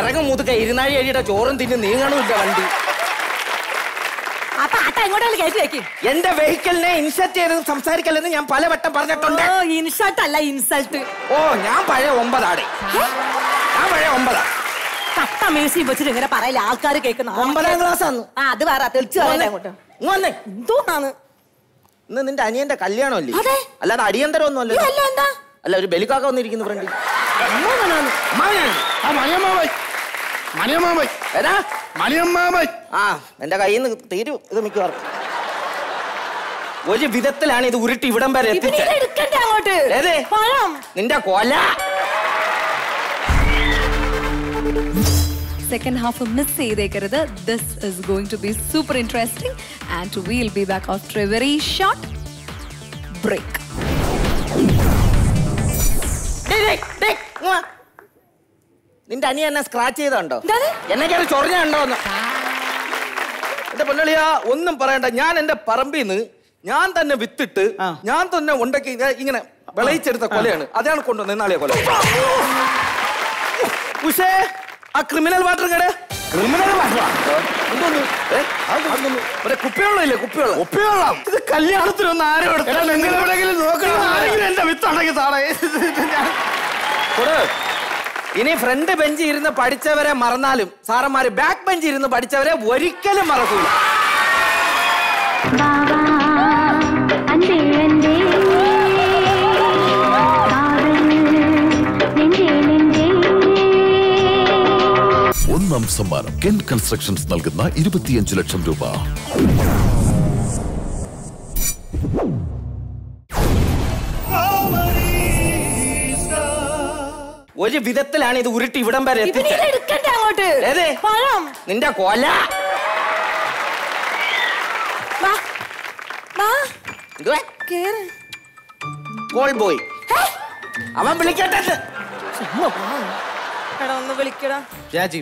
ഇറങ്ങും മുതുക്ക ഇരുന്നാഴി അഴിയുടെ ചോറും തിന്ന് നീങ്ങണമില്ല വണ്ടി. അപ്പൊ എങ്ങോട്ടാണ് എന്റെ വെഹിക്കിളിനെ ഇൻസൾട്ട് ചെയ്ത് സംസാരിക്കല്ലെന്ന് ഞാൻ പലവട്ടം പറഞ്ഞിട്ടുണ്ട്. ഓ ഇൻസൾട്ട് അല്ല ഇൻസൾട്ട്. ഓ ഞാൻ പഴയ ഒമ്പതാടെ ഞാൻ പഴയ ഒമ്പതാ. കട്ട മ്യൂസിയം വെച്ചിട്ട് ഇങ്ങനെ പറയില്ല ആൾക്കാർ കേൾക്കുന്ന ഒമ്പതാം ക്ലാസ് ആണ്. ആ അത് വേറെ തെളിച്ചു അങ്ങോട്ട്. ഇങ്ങ് വന്നേ. എന്തോന്നാണ് ഇന്ന് നിന്റെ അനിയന്റെ കല്യാണമല്ലേ. അല്ലാതെ അടിയന്തരം ഒന്നും അല്ലേ അല്ല ഒരു ബലിക്കാക്ക വന്നിരിക്കുന്നു ഫ്രണ്ട് ആ ഏതാ? ആ എന്റെ കയ്യിൽ നിന്ന് തീരും ഇത് മിക്കവാറും. ഒരു വിധത്തിലാണ് ഇത് ഉരുട്ടി ഇവിടം വരെ എത്തിച്ചത്. നിന്റെ കൊല. Second half miss ചെയ്തേക്കരുത്. This is going to be super interesting and will be back after a very short break നിന്റെ അനിയ എന്നെ സ്ക്രാച്ച് ചെയ്തുണ്ടോ എന്നെ കയറി ചൊറിഞ്ഞുണ്ടോന്ന് എന്റെ പൊന്നളിയാ ഒന്നും പറയണ്ട. ഞാൻ എന്റെ പറമ്പിൽ നിന്ന് ഞാൻ തന്നെ വിത്തിട്ട് ഞാൻ തന്നെ ഉണ്ടാക്കി ഇങ്ങനെ- വിളയിച്ചെടുത്ത കൊലയാണ്. അതാണ് കൊണ്ടുവന്നത് നാളെ കൊല. ഉഷേ ആ ക്രിമിനൽ വാട്ടർ കട. ക്രിമിനൽ വാട്ടർ കുപ്പിവെള്ളം ഇല്ലേ കുപ്പിവെള്ളം? കുപ്പിവെള്ളം. ഇത് കല്യാണത്തിനൊന്നും ആരും എടാ, നിങ്ങൾ എവിടെയെങ്കിലും നോക്കണം. ആരെങ്കിലും എന്റെ വിത്തുണ്ടെങ്കിൽ സാറേ. ഇനി ഫ്രണ്ട് ബെഞ്ചിൽ ഇരുന്ന് പഠിച്ചവരെ മറന്നാലും സാറന്മാര് ബാക്ക് ബെഞ്ചിൽ ഇരുന്ന് പഠിച്ചവരെ ഒരിക്കലും മറക്കൂല. ഒന്നാം സമ്മാനം കെൻ കൺസ്ട്രക്ഷൻസ് നൽകുന്ന ഇരുപത്തിയഞ്ച് ലക്ഷം രൂപ. ഒരു വിധത്തിലാണ് ഇത് ഉരുട്ടി ഇവിടം വരെ എത്തിച്ചത്. നിന്റെ കൊല. കോൾ ബോയ് അവൻ വിളിക്കട്ടെ ഒന്ന് വിളിക്കടാ. രാജി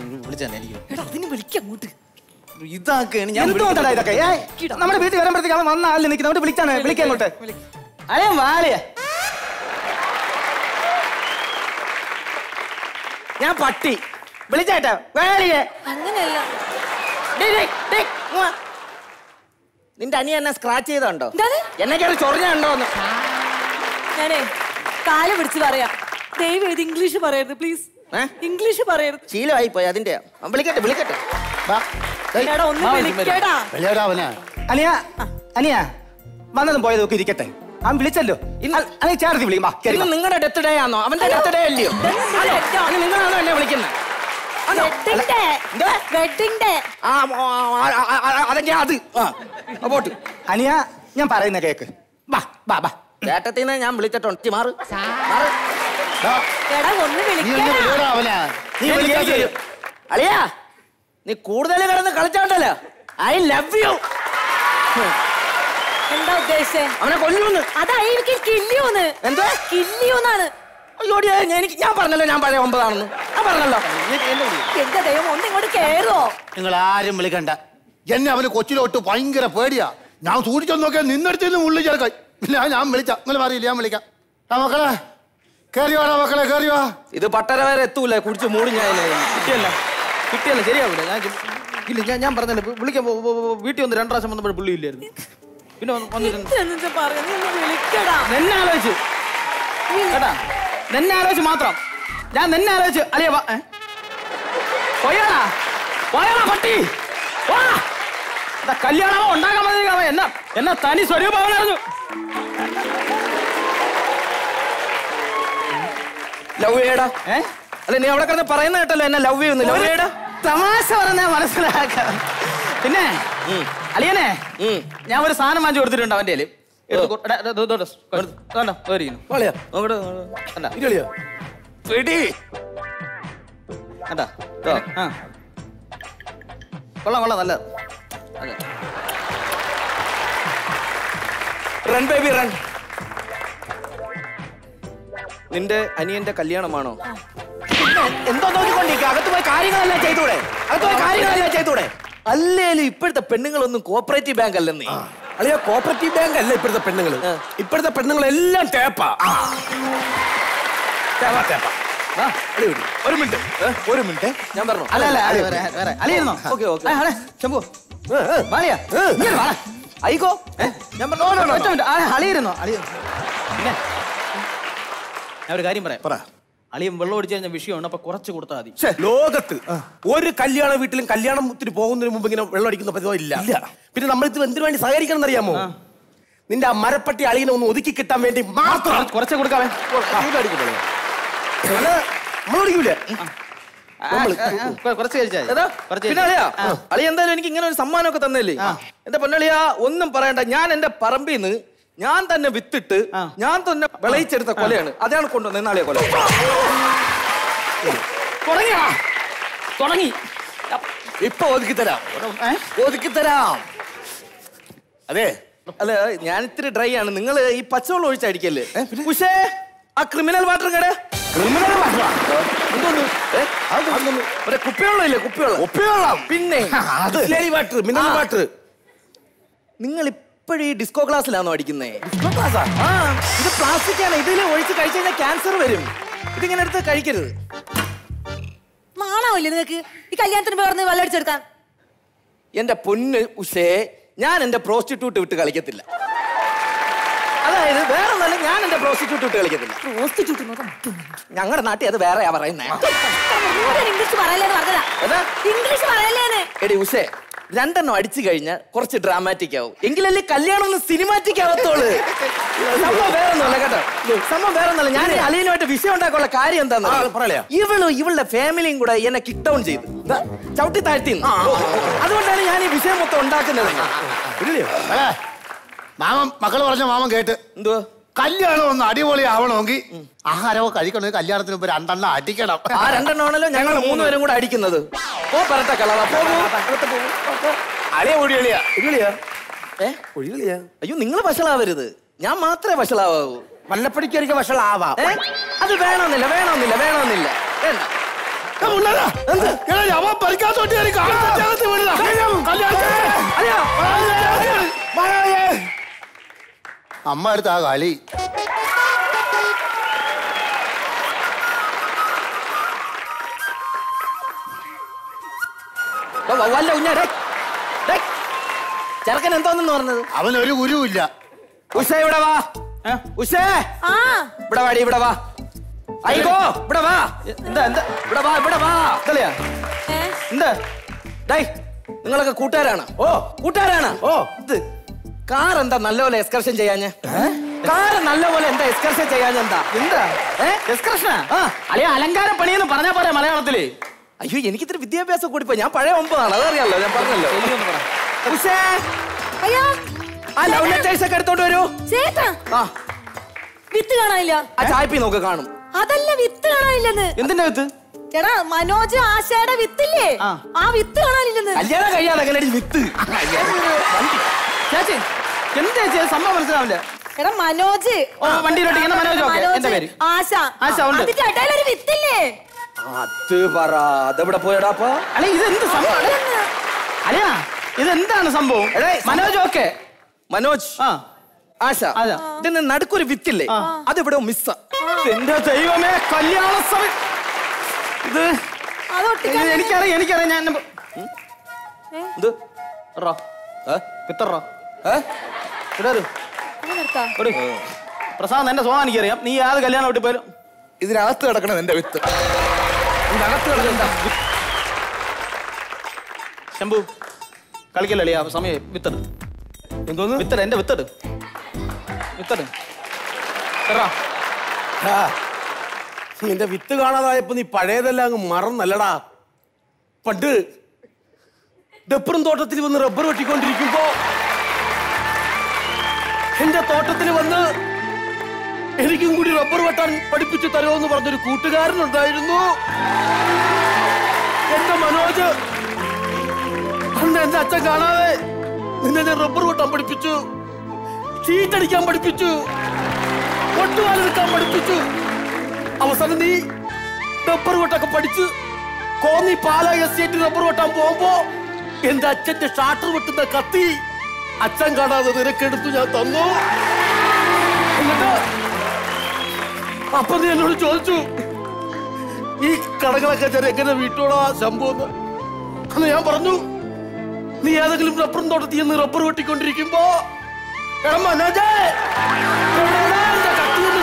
ഇതാക്കാണ് ഞാൻ ഇതൊക്കെ നമ്മുടെ വീട്ടിൽ വരുമ്പോഴത്തേക്ക് അവൻ വന്ന ആളിൽ നിൽക്കുന്നത്. വിളിച്ചാണ്. വിളിക്കാൻ അങ്ങോട്ട്. അല്ലേ വാലയ ഞാൻ പട്ടി. വിളിച്ചേട്ടാ വേളിയെ അങ്ങനെയല്ല. നിന്റെ അനിയ എന്നെ സ്ക്രാച്ച് ചെയ്തോണ്ടോ? എന്നെ കയറി ചൊറിഞ്ഞുണ്ടോന്ന് ഞാനേ കാല പിടിച്ച് പറയാം. ദയവ് ഇത് ഇംഗ്ലീഷ് പറയരുത് പ്ലീസ്. ഇംഗ്ലീഷ് പറയരുത്. ശീലമായി പോയി അതിന്റെ വിളിക്കട്ടെ വിളിക്കട്ടെ. എടാ ഒന്ന് വിളിക്കടാ. അനിയ അനിയ വന്നതും പോയതും ഒക്കെ ഇരിക്കട്ടെ. അവൻ വിളിച്ചല്ലോ. ചേർത്തി വിളിക്കും. നിങ്ങളുടെ ഡെത്ത് ഡേ ആണോ അവന്റെ ഡെത്ത് ഡേ അല്ലയോ? നിങ്ങളാണോ എന്നെ വിളിക്കുന്നത് അത്? പോട്ട്. അനിയ ഞാൻ പറയുന്ന കേക്ക്. വാ വാ വാ. ചേട്ടത്തിന്ന് ഞാൻ വിളിച്ചിട്ടുണ്ട്. മാറ്. അളിയാ നീ കൂടുതൽ കിടന്ന് കളിച്ചോണ്ടല്ലോ. ഐ ലവ് യു എന്താ ഉദ്ദേശിച്ചേ? അവനെ കൊല്ലൂന്ന്. അതായിരിക്കും കില്ലിയൂന്ന്. എന്താ? കില്ലിയോന്നാണ്. അയ്യോടി എനിക്ക് ഞാൻ പറഞ്ഞല്ലോ ഞാൻ പഴയ ഒമ്പതാണെന്ന്. ഞാൻ പറഞ്ഞല്ലോ. എന്റെ ദൈവം ഒന്ന് ഇങ്ങോട്ട് കേറോ നിങ്ങൾ ആരും വിളിക്കണ്ട. എന്നെ അവന് കൊച്ചിലോട്ട് ഭയങ്കര പേടിയാ. ഞാൻ സൂക്ഷിച്ചൊന്ന് നോക്കിയാൽ നിന്നെടുത്ത് ഉള്ളി ചേർക്കാൻ ഇല്ല ഞാൻ വിളിച്ച. നിങ്ങൾ പറയില്ല ഞാൻ വിളിക്കാം. ആ മക്കളെ കേറിയോടാ മക്കളെ കേറിയോ? ഇത് പട്ടര വരെ എത്തൂല കുടിച്ച് മൂടി ഞാൻ കിട്ടിയല്ല. കിട്ടിയല്ല ശരിയാവൂല. ഞാൻ ഇല്ല ഞാൻ ഞാൻ പറഞ്ഞല്ലോ വിളിക്കാൻ വീട്ടിൽ വന്ന് രണ്ടു പ്രാവശ്യം വന്നപ്പോൾ പുള്ളി ഇല്ലായിരുന്നു പിന്നെ വന്ന് വന്നിരുന്നു. എന്താ പറയുന്നത് ഒന്ന് വിളിക്കടാ. നിന്നെ ആലോചിച്ച്. കേട്ടാ നിന്നെ ആലോചിച്ച് മാത്രം. ഞാൻ നിന്നെ ആലോചിച്ച് അലിയ വാ, ഏ? പോയാടാ. പോയാടാ പട്ടി. കല്യാണമോ? ഉണ്ടാക്കാൻ മതി എന്നാ എന്നാ തനി സ്വരൂപം അറിഞ്ഞു ലവ് ചെയ്യടാ. അല്ല നീ അവിടെ കിടന്ന് പറയുന്ന കേട്ടല്ലോ എന്നെ ലവ് ചെയ്യുന്നു. ലവ് ചെയ്യടാ. തമാശ പറഞ്ഞ മനസ്സിലാക്കാം. പിന്നെ? അളിയനെ ഞാൻ ഒരു സാധനം വാങ്ങിച്ചു കൊടുത്തിട്ടുണ്ട് അവന്റെ. കൊള്ളാം കൊള്ളാം നല്ല റൺ ബേബി റൺ. നിന്റെ അനിയന്റെ കല്യാണമാണോ? എന്തോ നോക്കിക്കൊണ്ടിരിക്കുക അകത്ത് പോയി കാര്യങ്ങളെല്ലാം ചെയ്തൂടെ? അകത്ത് പോയി കാര്യങ്ങളെല്ലാം ചെയ്തൂടെ? അല്ലേലും ഇപ്പോഴത്തെ പെണ്ണുങ്ങളൊന്നും കോപ്പറേറ്റീവ് ബാങ്ക് അല്ലെന്നേ. അളിയ കോപ്പറേറ്റീവ് ബാങ്ക് അല്ല ഇപ്പോഴത്തെ പെണ്ണുങ്ങൾ ഇപ്പോഴത്തെ പെണ്ണുങ്ങളെല്ലാം ടേപ്പാ തേപ്പാ ടേപ്പാ വാ. ഒരു മിനിറ്റ്. ഒരു മിനിറ്റ്. ഞാൻ പറഞ്ഞു? അല്ല അല്ല അളിയിരുന്നോ ഓക്കെ ഓക്കെ. ശംഭു. വാളിയാ. അയ്യോ ഞാൻ പറഞ്ഞു? അളിയിരുന്നോ അളിയ ഞാൻ ഒരു കാര്യം പറയാം. പറ. അളിയും വെള്ളം ഒടിച്ചു കഴിഞ്ഞ വിഷയമാണ് അപ്പൊ കുറച്ച് കൊടുത്താൽ മതി. ലോകത്ത് ഒരു കല്യാണ വീട്ടിലും കല്യാണം കല്യാണത്തിന് പോകുന്നതിന് മുമ്പ് ഇങ്ങനെ വെള്ളം അടിക്കുന്ന പതിവോ ഇല്ല. പിന്നെ നമ്മൾ ഇത് എന്തിനു വേണ്ടി സഹകരിക്കണം എന്നറിയാമോ? നിന്റെ ആ മരപ്പട്ടി അളിയനെ ഒന്ന് ഒതുക്കി കിട്ടാൻ വേണ്ടി മാത്രം. കുറച്ച് കൊടുക്കാമേ നമ്മളോടിക്കൂലേ കുറച്ച്? പിന്നെ അളിയാ എന്തായാലും എനിക്ക് ഇങ്ങനെ ഒരു സമ്മാനമൊക്കെ തന്നല്ലേ എന്റെ പൊന്നളിയാ ഒന്നും പറയണ്ട. ഞാൻ എന്റെ പറമ്പിന്ന് നിന്ന് ഞാൻ തന്നെ വിത്തിട്ട് ഞാൻ തന്നെ വിളയിച്ചെടുത്ത കൊലയാണ്. അതാണ് കൊണ്ടുവന്നത് നാളെ കൊല. തുടങ്ങിയാ തുടങ്ങി. ഇപ്പൊ ഒതുക്കി തരാം ഒതുക്കി തരാം അതെ. അല്ല ഞാൻ ഇത്തിരി ഡ്രൈ ആണ്. നിങ്ങൾ ഈ പച്ചവെള്ളം ഒഴിച്ചടിക്കല്ലേ ഉഷേ ആ ക്രിമിനൽ വാട്ടർ കട? ക്രിമിനൽ വാട്ടർ കുപ്പിവെള്ളം ഇല്ലേ കുപ്പിവെള്ളം? കുപ്പിവെള്ളം. പിന്നെ വാട്ടർ മിനറൽ വാട്ടർ നിങ്ങൾ ഇപ്പോഴും ഈ ഡിസ്കോ ക്ലാസ്സിലാണോ അടിക്കുന്നേ ആ ഇത് പ്ലാസ്റ്റിക് ആണ് ഇതിൽ ഒഴിച്ച് കഴിച്ചു കഴിഞ്ഞാൽ ക്യാൻസർ വരും. ഇതിങ്ങനെ എടുത്ത് കഴിക്കരുത്. നാണാവില്ലേ നിങ്ങൾക്ക് ഈ കല്യാണത്തിന് പേർന്ന് വെള്ളം അടിച്ചെടുക്കാൻ? എന്റെ പൊന്ന് ഉഷേ ഞാൻ എന്റെ പ്രോസ്റ്റിറ്റ്യൂട്ട് വിട്ട് കളിക്കത്തില്ല. അതായത് വേറെ ഒന്നല്ല ഞാൻ എന്റെ പ്രോസ്റ്റിറ്റ്യൂട്ട് വിട്ട് കളിക്കത്തില്ല. ഞങ്ങളുടെ നാട്ടിൽ അത് വേറെയാ പറയുന്നേ. ഇംഗ്ലീഷ് പറയലേ പറഞ്ഞതാ. ഇംഗ്ലീഷ് പറയലേ എടി ഉഷേ രണ്ടെണ്ണം അടിച്ചു കഴിഞ്ഞാൽ കുറച്ച് ഡ്രാമാറ്റിക് ആവും. എങ്കിലല്ലേ കല്യാണം ഒന്ന് സിനിമാറ്റിക് ആവത്തോൾ സംഭവം വേറെ ഒന്നുമല്ല കേട്ടോ. സംഭവം വേറെ ഞാൻ അലീനുമായിട്ട് വിഷയം ഉണ്ടാക്കാനുള്ള കാര്യം എന്താന്ന് ഇവളും ഇവളുടെ ഫാമിലിയും കൂടെ എന്നെ കിക്ക് ഡൗൺ ചെയ്തു. ചവിട്ടി താഴ്ത്തി അതുകൊണ്ടാണ് ഞാൻ ഈ വിഷയം മൊത്തം ഉണ്ടാക്കുന്നത്. മാമൻ മക്കൾ പറഞ്ഞ മാമൻ കേട്ട്. എന്തുവാ? കല്യാണം ഒന്ന് അടിപൊളി ആവണമെങ്കിൽ ആഹാരമോ കഴിക്കണമെങ്കിൽ കല്യാണത്തിന് മുമ്പ് രണ്ടെണ്ണം അടിക്കണം. ആ രണ്ടെണ്ണമാണല്ലോ ഞങ്ങൾ മൂന്നുപേരും കൂടെ അടിക്കുന്നത്. പറട്ടെ. അളിയ ഒഴിയളിയാ ഒഴിയളിയാ ഏ? ഒഴിയളിയാ അയ്യോ നിങ്ങൾ വഷളാവരുത്. ഞാൻ മാത്രമേ വഷളാവൂ വല്ലപ്പടിക്കൊരിക്കൽ വഷളാവാം. അത് വേണമെന്നില്ല വേണമെന്നില്ല വേണമെന്നില്ല. വേണ്ട. അവൻ പരിക്കാത്തോട്ടി അമ്മ അടുത്ത് ആ കളി വല്ല ഉഞ്ഞ. ചെറുക്കൻ എന്തോന്നു പറഞ്ഞത്? അവൻ ഒരു ഗുരുവില്ല. ഉഷ ഇവിടെ വാ? ഉഷേ ആ. ഇവിടെ വാടി ഇവിടെ വാ. അയ്യോ ഇവിടെ വാ. എന്താ എന്താ? ഇവിടെ വാ ഇവിടെ വാ. കളിയാ എന്താ? ഡൈ നിങ്ങളൊക്കെ കൂട്ടുകാരാണ്? ഓ. കൂട്ടുകാരാണ്? ഓ. ഇത് കാർ എന്താ നല്ലപോലെ എക്സ്കർഷൻ ചെയ്യാഞ്ഞ്? കാർ നല്ലപോലെ എന്താ എക്സ്കർഷൻ ചെയ്യാഞ്ഞ എന്താ? എന്താ? എക്സ്കർഷനാ അളിയ അലങ്കാര പണിയെന്ന് പറഞ്ഞാ പോരെ മലയാളത്തിൽ? അയ്യോ എനിക്ക് ഇത്തിരി വിദ്യാഭ്യാസം കൂടി പോയി ഞാൻ പഴയ ഒമ്പതാണ് അതറിയാലോ ഞാൻ പറഞ്ഞല്ലോ. ഉഷേ! അയ്യോ. ആ ലവ് ലെറ്റേഴ്സ് ഒക്കെ എടുത്തോണ്ട് വരൂ. ആ. വിത്ത് കാണാനില്ല. ആ ചായപ്പി നോക്ക് കാണും. അതല്ല വിത്ത് കാണാനില്ലെന്ന്. എന്തിന്റെ വിത്ത്? എടാ മനോജ് ആശയുടെ വിത്തില്ലേ? ആ. വിത്ത് കാണാനില്ലെന്ന്. കല്യാണം കഴിയാതെ എങ്ങനെ വിത്ത്? ചേച്ചി എന്താ ചേച്ചി? സംഭവം മനസ്സിലാവില്ല. എടാ മനോജ്. വണ്ടിയിലോട്ട് മനോജ്, ഓക്കേ. എന്റെ പേര്. ആശ. ആശ, ഉണ്ട്. ഒരു വിത്തില്ലേ? അത് പറ. അതെവിടെ പോയടാപ്പാ അല്ല ഇത് എന്ത് സംഭവം? അളിയ ഇത് എന്താണ് സംഭവം? മനോജ് ഓക്കെ. മനോജ് ആ. ആശ ഇതിന് നടുക്കൊരു വിത്തില്ലേ? അതെവിടെ മിസ് എന്റെ ദൈവമേ കല്യാണ സമയം ഇത് എനിക്കറിയാം എനിക്കറിയാം. ഞാൻ ഇത് റോ. കിത്തറോ ഇടരു ഒരു പ്രസാദ് എന്റെ സോഹം എനിക്കറിയാം. നീ ആ കല്യാണം വിട്ടു പോലും ഇതിനകത്ത് കിടക്കണം എന്റെ വിത്ത്. ഇതിനകത്ത് കിടക്കണ്ട ശംഭു കളിക്കല്ലേ ആ സമയം വിത്തട്. എന്തോന്ന്? വിത്തട് എന്റെ വിത്തട്. വിത്തട്. നിന്റെ വിത്ത് കാണാതായപ്പോ നീ പഴയതെല്ലാം അങ്ങ് മറന്നല്ലടാ. പണ്ട് ഡപ്പറും തോട്ടത്തിൽ വന്ന് റബ്ബർ വെട്ടിക്കൊണ്ടിരിക്കുമ്പോ എന്റെ തോട്ടത്തിൽ വന്ന് എനിക്കും കൂടി റബ്ബർ വെട്ടാൻ പഠിപ്പിച്ചു തരുമെന്ന് പറഞ്ഞൊരു കൂട്ടുകാരനുണ്ടായിരുന്നു. എന്റെ മനോജ് അന്ന് എന്റെ അച്ഛൻ കാണാതെ നിന്നെ ഞാൻ റബ്ബർ വെട്ടാൻ പഠിപ്പിച്ചു ചീറ്റടിക്കാൻ പഠിപ്പിച്ചു ഒട്ടുകാലെടുക്കാൻ പഠിപ്പിച്ചു. അവസാനം നീ റബ്ബർ വെട്ടൊക്കെ പഠിച്ച് കോന്നി പാല എസ്റ്റേറ്റ് റബ്ബർ വെട്ടാൻ പോകുമ്പോ എന്റെ അച്ഛന്റെ ഷാട്ടർ വെട്ടുന്ന കത്തി അച്ഛൻ കാണാതെ നിനക്കെടുത്തു ഞാൻ തന്നു. അപ്പൊ നീ എന്നോട് ചോദിച്ചു ഈ കടകളൊക്കെ ചെറിയ എങ്ങനെ വീട്ടോടാ സംഭവം അന്ന് ഞാൻ പറഞ്ഞു നീ ഏതെങ്കിലും റബ്ബർ തോട്ടത്തിൽ നിന്ന് റബ്ബർ വെട്ടിക്കൊണ്ടിരിക്കുമ്പോ എന്ന്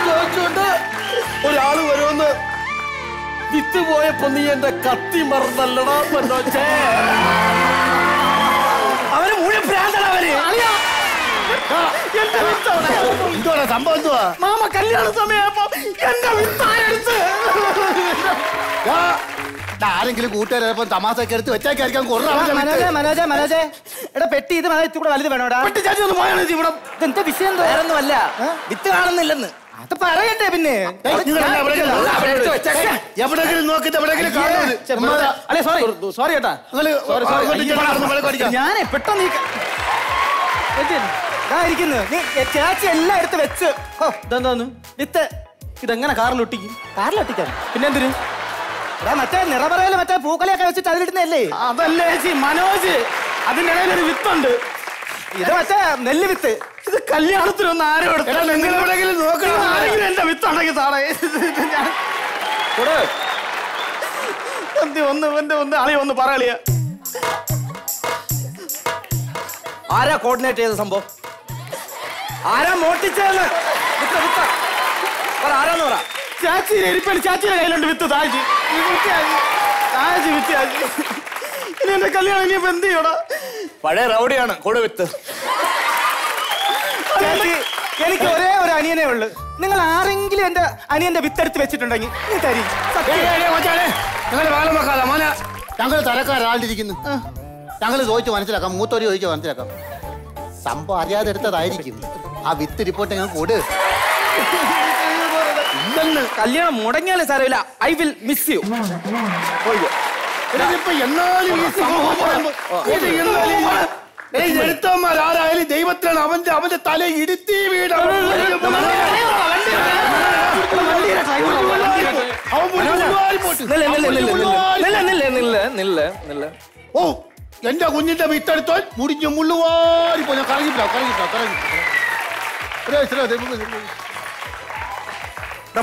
ചോദിച്ചുകൊണ്ട് ഒരാൾ വരുമെന്ന് വിത്ത് പോയപ്പോ നീ എന്റെ കത്തി മറന്നല്ലടാ മനോജേ. അവന് മുഴുവൻ ഭ്രാന്തടാ അവർ എന്തുവാ സംഭവം എന്തുവാ? മാമ കല്യാണ സമയപ്പോ എന്റെ വിത്തായെടുത്ത് ആരെങ്കിലും കൂട്ടുകാരപ്പോ തമാശയൊക്കെ എടുത്ത് വെച്ചേക്കായിരിക്കാം. മനോജെ മനോജെ മനോജെ. എടാ പെട്ടി ഇത് മനോജ് കൂടെ വലുത് വേണോടാ. പെട്ടി ചാച്ചി ഒന്ന് പോയാണ് ഇവിടെ. ഇതെന്താ വിഷയം വേറൊന്നുമല്ല. വിത്ത് കാണുന്നില്ലെന്ന്. അത് പറയട്ടെ പിന്നെ. എവിടെങ്കിലും നോക്കിട്ട് എവിടെയെങ്കിലും കാണുന്നത്. അല്ലെ സോറി സോറി അടിക്കാം. ഞാനേ പെട്ടെന്ന് ചേച്ചി എല്ലാം എടുത്ത് വെച്ച്. ഇതെന്താന്ന് വിത്ത്. ഇതെങ്ങനെ കാറിലൊട്ടിക്കും ഒട്ടിക്കാൻ പിന്നെ എന്തിനു? മറ്റേ നിറപറയിൽ മറ്റേ പൂക്കളയൊക്കെ വെച്ചിട്ട് അതിലിടുന്നല്ലേ അതല്ലേ ചേച്ചി മനോജ്. അതിന്റെ ഇടയിൽ ഒരു വിത്തുണ്ട്. ഇത് മറ്റേ നെല്ല് വിത്ത്. ഇത് കല്യാണത്തിനൊന്നും ആരും എടുത്തില്ല. എടാ, നിങ്ങൾ എവിടെയെങ്കിലും നോക്കണം. ആരെങ്കിലും എന്റെ വിത്തുണ്ടെങ്കിൽ സാറേ. ഞാൻ ഒന്ന് എന്റെ ഒന്ന് അളിയ ഒന്ന് പറയളിയ ആരാ കോർഡിനേറ്റ് ചെയ്ത സംഭവം? ആരാ മോട്ടിച്ചതെന്ന് വിത്ത് വിത്ത്. പറ ആരാന്ന് പറ. ചാച്ചി എരിപ്പണി ചാച്ചിയുടെ കയ്യിലുണ്ട് വിത്ത് താജി. താജി വിത്യാജി ഇനി എന്റെ കല്യാണം ഇനിയിപ്പോ എന്ത് ചെയ്യണം? പഴയ റൗഡിയാണ് കൊടു വിത്ത്. എനിക്ക് ഒരേ ഒരു അനിയനേ ഉള്ളു. നിങ്ങൾ ആരെങ്കിലും എന്റെ അനിയന്റെ വിത്തെടുത്ത് വെച്ചിട്ടുണ്ടെങ്കിൽ നീ തരി. ഞങ്ങൾ തരക്കാരാണ്ടിരിക്കുന്നു ഞങ്ങൾ തരക്കാരാളിരിക്കുന്നു ഞങ്ങൾ ചോദിച്ചു മനസ്സിലാക്കാം മൂത്തോര് ചോദിച്ചു മനസ്സിലാക്കാം. സംഭവം അറിയാതെ എടുത്തതായിരിക്കും. ആ വിത്ത് റിപ്പോർട്ട് ഞങ്ങൾ കൊടു. കല്യാണം മുടങ്ങിയാലേ സാരമില്ല. ഐ വിൽ മിസ് യു എന്നാലും എഴുത്തന്മാർ ആരായാലും ദൈവത്തിലാണ് അവന്റെ അവന്റെ തല ഇടുത്തി വീട്. ഓ എന്റെ കുഞ്ഞിന്റെ വിത്തെടുത്തോ മുടിഞ്ഞു മുള്ളുവാരി പോ ഞാൻ കറങ്ങിട്ടോ കറങ്ങിട്ടോ കറങ്ങിട്ടോ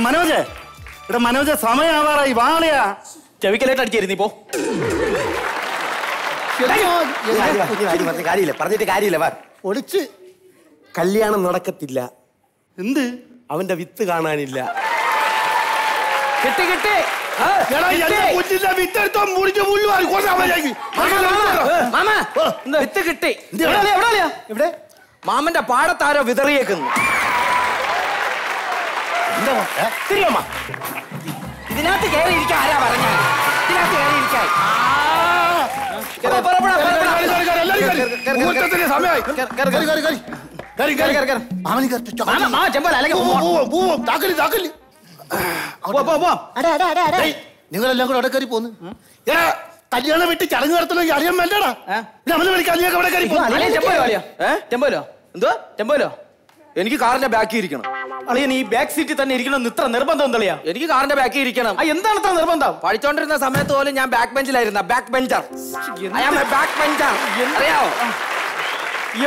മനോജ് ഇവിടെ മനോജ് സമയാവാറായി വാളയാ ചെവിക്കലായിട്ട് അടിച്ചിരുന്നു കാര്യമില്ല. പറഞ്ഞിട്ട് കാര്യമില്ല വാ. ഒളിച്ച്. കല്യാണം നടക്കത്തില്ല. എന്ത്? അവന്റെ വിത്ത് കാണാനില്ല. കെട്ടി കെട്ടി. വിത്ത്? ഇവിടെ മാമന്റെ പാടത്താരോ വിതറിയേക്കുന്നു. ഇതിനകത്ത് കയറി ഇരിക്കാൻ ആരാ പറഞ്ഞ ഇതിനകത്ത് കയറി നിങ്ങളെല്ലാം കൂടെ അവിടെ കയറി പോന്ന് എടാ കല്യാണം വിട്ട് ചടങ്ങ് നടത്തണമെങ്കിൽ അറിയാൻ വേണ്ടടാ നമ്മൾ വിളിക്കാൻ അവിടെ കയറി എന്തോ ടെമ്പോലോ എനിക്ക് കാറിന്റെ ബാക്കി ഇരിക്കണം. അളിയൻ ഈ ബാക്ക് സീറ്റിൽ തന്നെ ഇരിക്കണം ഇത്ര നിർബന്ധം എന്തളിയാ? എനിക്ക് കാറിന്റെ ബാക്കി ഇരിക്കണം. എന്താണ് ഇത്ര നിർബന്ധം? പഠിച്ചോണ്ടിരുന്ന സമയത്ത് പോലും ഞാൻ ബാക്ക് ബെഞ്ചിലായിരുന്ന ബാക്ക് ബെഞ്ചർ ബാക്ക് ബെഞ്ചർ അറിയാവോ?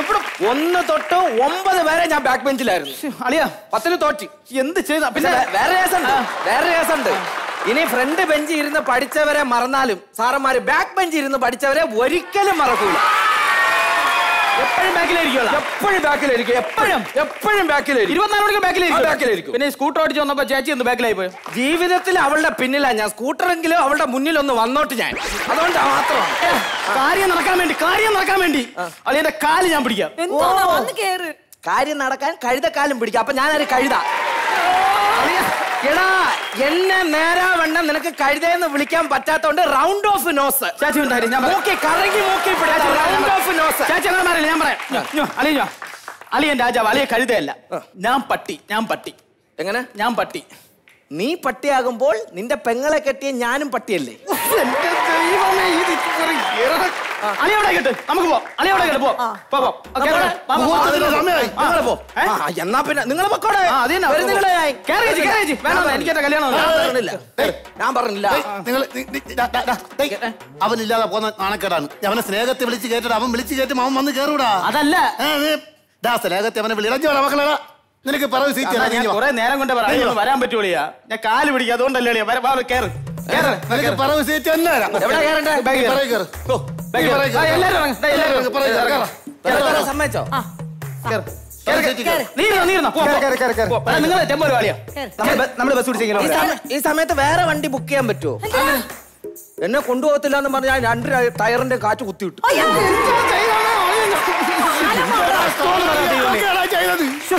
എവിടെ? ഒന്ന് തൊട്ട് ഒമ്പത് വരെ ഞാൻ ബാക്ക് ബെഞ്ചിലായിരുന്നു അളിയാ. പത്തിന് തോറ്റി. എന്ത് ചെയ്ത? പിന്നെ വേറെ വേറെ രസമുണ്ട്. ഇനി ഫ്രണ്ട് ബെഞ്ച് ഇരുന്ന് പഠിച്ചവരെ മറന്നാലും സാറന്മാര് ബാക്ക് ബെഞ്ച് ഇരുന്ന് പഠിച്ചവരെ ഒരിക്കലും മറക്കൂല. എപ്പോഴും ബാക്കിലായിരിക്കും എപ്പോഴും ബാക്കിലായിരിക്കും. എപ്പോഴും എപ്പോഴും. ബാക്കിലായിരിക്കും. ഇരുപത്തിനാല് മണിക്കൂർ ബാക്കിലായിരിക്കും ബാക്കിലായിരിക്കും. പിന്നെ സ്കൂട്ടർ ഓടിച്ച് വന്നപ്പോ ചേച്ചി ഒന്ന് ബാക്കിലായി പോയി? ജീവിതത്തിൽ അവളുടെ പിന്നിലാ ഞാൻ. സ്കൂട്ടറെങ്കിലും അവളുടെ മുന്നിൽ ഒന്ന് വന്നോട്ട് ഞാൻ. അതുകൊണ്ട് മാത്രം കാര്യം നടക്കാൻ വേണ്ടി കാര്യം നടക്കാൻ വേണ്ടി. അളിയന്റെ കാൽ ഞാൻ പിടിക്കാം. എന്തോന്നാ വന്ന് കേറ്. കാര്യം നടക്കാൻ കഴുത കാലും പിടിക്കാം. അപ്പൊ ഞാനൊരു കഴുത. എടാ എന്നെ നേരാ വണ്ണം നിനക്ക് കഴുതയെന്ന് വിളിക്കാൻ പറ്റാത്തോണ്ട് റൗണ്ട് ഓഫ് നോസ് ചേച്ചി നോക്കി കറങ്ങി മൂക്കി റൗണ്ട് ഓഫ് നോസ് ചേച്ചി അങ്ങനെ ഞാൻ പറയാം. അളിയ അലിയൻ രാജാവ് അലിയ കഴുതയല്ല. ഞാൻ പട്ടി ഞാൻ പട്ടി. എങ്ങനെ? ഞാൻ പട്ടി. നീ പട്ടിയാകുമ്പോൾ നിന്റെ പെങ്ങളെ കെട്ടിയ ഞാനും പട്ടിയല്ലേ? ദൈവമേ, ഇത് കേട്ട് കേട്ട് എന്നാ പിന്നെ നിങ്ങളെ പൊക്കോടെ. ഞാൻ? കല്യാണം. പറഞ്ഞില്ല. നിങ്ങൾ അവനില്ലാതെ പോന്ന നാണക്കേടാണ്. അവനെ സ്നേഹത്തെ വിളിച്ച് കേട്ടിട്ട് അവൻ വിളിച്ച് കയറ്റും അവൻ വന്ന് കയറൂടാ അതല്ല. സ്നേഹത്തെ അവനെ വിളിച്ചു മക്കളെടാ നിനക്ക് പറവ് സീറ്റ് നേരം കൊണ്ട് പറയാൻ പറ്റൂളിയാ. ഞാൻ കാൽ പിടിക്കുക അതുകൊണ്ടല്ലേ പറയ് കയറ്. സമ്മതിച്ചോ? ഈ പിടിച്ചെങ്കിലും ഈ സമയത്ത് വേറെ വണ്ടി ബുക്ക് ചെയ്യാൻ പറ്റുമോ എന്നെ കൊണ്ടുപോകത്തില്ല എന്ന് പറഞ്ഞാൽ ഞാൻ രണ്ട് ടയറിന്റെ കാറ്റ് കുത്തിവിട്ടു.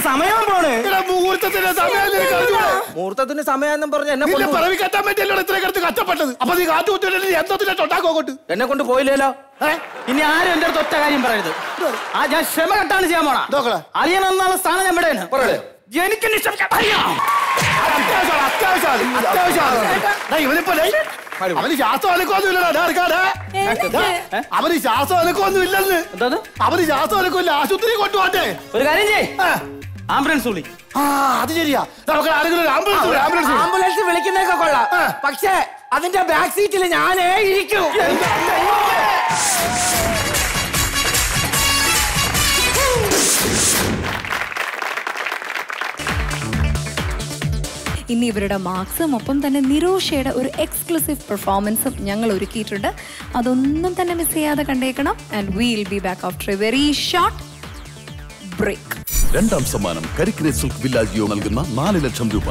സമയം പോണ്. മുഹൂർത്തത്തിന്റെ? മുഹൂർത്തത്തിന് സമയം പറഞ്ഞ് എന്നെ പിറവി കെട്ടാൻ വേണ്ടിയല്ലോ ഇത്രയും കിടത്ത് കഷ്ടപ്പെട്ടത്. അപ്പൊ നീ എന്തോത്തിന്റെ തൊട്ടാക്കോട്ട് എന്നെ കൊണ്ട് പോയില്ലല്ലോ ഇനി ആരും എന്റെ അടുത്ത് ഒറ്റ കാര്യം പറയരുത്. ആ ഞാൻ ക്ഷമ കെട്ടാണ് ചെയ്യാൻ പോണ. എന്നുള്ള സ്ഥാനം ഞാൻ വിടേന് പറയേ. അത്യാവശ്യമാണ് അത്യാവശ്യമാണ് അത്യാവശ്യമാണ്. ഇവനിപ്പോ അവന് ശ്വാസം അനക്കൊന്നും ഇല്ലടാ അവന് ശ്വാസം അനക്കൊന്നും ഇല്ലെന്ന് എന്തത് അവന് ശ്വാസം അനക്കൊല്ല ആശുപത്രി കൊണ്ടുപോട്ടെ ഒരു കാര്യം ചെയ് ആംബുലൻസ് വിളി. ആ അത് ശരിയാ. നമുക്ക് ആരെങ്കിലും ആംബുലൻസ് ആംബുലൻസ് ആംബുലൻസ് വിളിക്കുന്നതൊക്കെ കൊള്ളാം. പക്ഷേ അതിന്റെ ബാക്ക് സീറ്റിൽ ഞാനേ ഇരിക്കൂ? ഇനി ഇവരുടെ മാർക്സും ഒപ്പം തന്നെ നിരോഷയുടെ ഒരു എക്സ്ക്ലൂസീവ് പെർഫോമൻസും ഞങ്ങൾ ഒരുക്കിയിട്ടുണ്ട്. അതൊന്നും തന്നെ മിസ് ചെയ്യാതെ കണ്ടേക്കണം. And will be back after a very short break രണ്ടാം സമ്മാനം കരിക്കിനെ സിൽക്ക് വില്ലാജിയോ നൽകുന്ന നാല് ലക്ഷം രൂപ.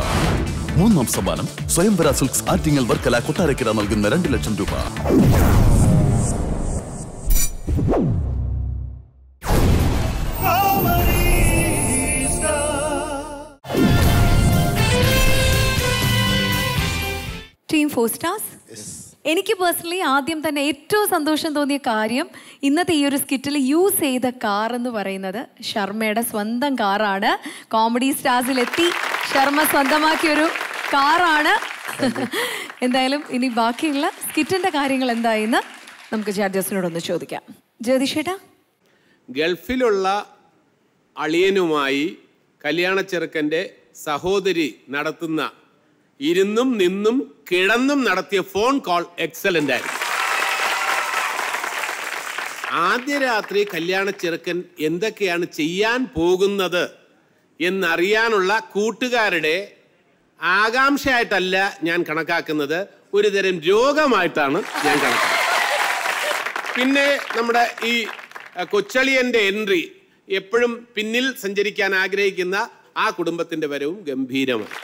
മൂന്നാം സമ്മാനം സ്വയംവര സിൽക്സ് ആറ്റിങ്ങൽ വർക്കല കൊട്ടാരക്കര നൽകുന്ന രണ്ട് ലക്ഷം രൂപ. ടീം ഫോർ സ്റ്റാർസ് എനിക്ക് പേഴ്സണലി ആദ്യം തന്നെ ഏറ്റവും സന്തോഷം തോന്നിയ കാര്യം ഇന്നത്തെ ഈ ഒരു സ്കിറ്റിൽ യൂസ് ചെയ്ത കാർ എന്ന് പറയുന്നത് ശർമ്മയുടെ സ്വന്തം കാറാണ് കോമഡി സ്റ്റാർസിലെത്തി ശർമ്മ സ്വന്തമാക്കിയ ഒരു കാറാണ് എന്തായാലും ഇനി ബാക്കിയുള്ള സ്കിറ്റിന്റെ കാര്യങ്ങൾ എന്തായെന്ന് നമുക്ക് ജാർജസിനോടൊന്ന് ചോദിക്കാം. ജ്യോതിഷേട്ടാ? ഗൾഫിലുള്ള അളിയനുമായി കല്യാണ ചെറുക്കന്റെ സഹോദരി നടത്തുന്ന ഇരുന്നും നിന്നും കിടന്നും നടത്തിയ ഫോൺ കോൾ എക്സലന്റ് ആയിരുന്നു. ആദ്യ രാത്രി കല്യാണ ചെറുക്കൻ എന്തൊക്കെയാണ് ചെയ്യാൻ പോകുന്നത് എന്നറിയാനുള്ള കൂട്ടുകാരുടെ ആകാംക്ഷയായിട്ടല്ല ഞാൻ കണക്കാക്കുന്നത്. ഒരു തരം രോഗമായിട്ടാണ് ഞാൻ കണക്കാക്കുന്നത്. പിന്നെ നമ്മുടെ ഈ കൊച്ചളിയന്റെ എൻട്രി എപ്പോഴും പിന്നിൽ സഞ്ചരിക്കാൻ ആഗ്രഹിക്കുന്ന ആ കുടുംബത്തിന്റെ വരവും ഗംഭീരമാണ്.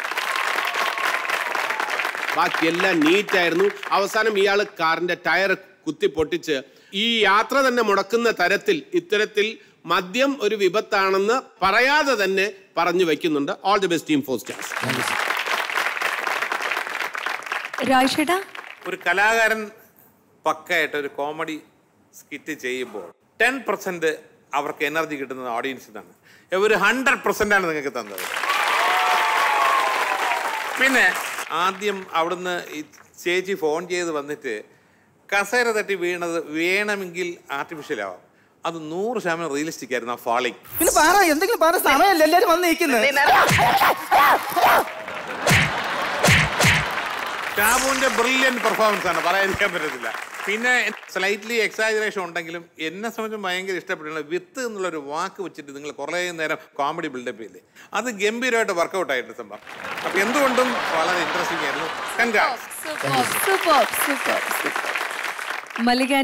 ബാക്കിയെല്ലാം നീറ്റായിരുന്നു. അവസാനം ഇയാൾ കാറിന്റെ ടയർ കുത്തി പൊട്ടിച്ച് ഈ യാത്ര തന്നെ മുടക്കുന്ന തരത്തിൽ ഇത്തരത്തിൽ മദ്യം ഒരു വിപത്താണെന്ന് പറയാതെ തന്നെ പറഞ്ഞു വെക്കുന്നുണ്ട്. All the best team four stars രാജേട്ടാ? ഒരു കലാകാരൻ പക്കായിട്ട് ഒരു കോമഡി സ്കിറ്റ് ചെയ്യുമ്പോൾ ടെൻ പെർസെന്റ് അവർക്ക് എനർജി കിട്ടുന്നത് ഓഡിയൻസിനാണ് ഒരു ഹൺഡ്രഡ് പെർസെന്റ് ആണ് നിങ്ങൾക്ക് തന്നത്. പിന്നെ ആദ്യം അവിടുന്ന് ഈ ചേച്ചി ഫോൺ ചെയ്ത് വന്നിട്ട് കസേര തട്ടി വീണത് വേണമെങ്കിൽ ആർട്ടിഫിഷ്യൽ ആവാം. അത് നൂറ് ശതമാനം റിയലിസ്റ്റിക് ആയിരുന്നു ആ ഫാളിങ് പിന്നെ പറ എന്തെങ്കിലും പറ സമയമല്ല എല്ലാരും വന്ന് നിൽക്കുന്നത് ടാബുവിന്റെ ബ്രില്യൻ പെർഫോമൻസ് ആണ്. പറയാതിരിക്കാൻ പറ്റത്തില്ല. പിന്നെ സ്ലൈറ്റ്ലി എക്സാജറേഷൻ ഉണ്ടെങ്കിലും എന്നെ സംബന്ധിച്ച് ഭയങ്കര ഇഷ്ടപ്പെട്ടു വിത്ത് എന്നുള്ളൊരു വാക്ക് വെച്ചിട്ട് നിങ്ങൾ കുറേ നേരം കോമഡി ബിൽഡപ്പ് ചെയ്തേ. അത് ഗംഭീരമായിട്ട് വർക്കൗട്ട് ആയിട്ട് സംഭവം. അപ്പൊ എന്തുകൊണ്ടും വളരെ ഇൻട്രസ്റ്റിംഗ് ആയിരുന്നു. മല്ലിക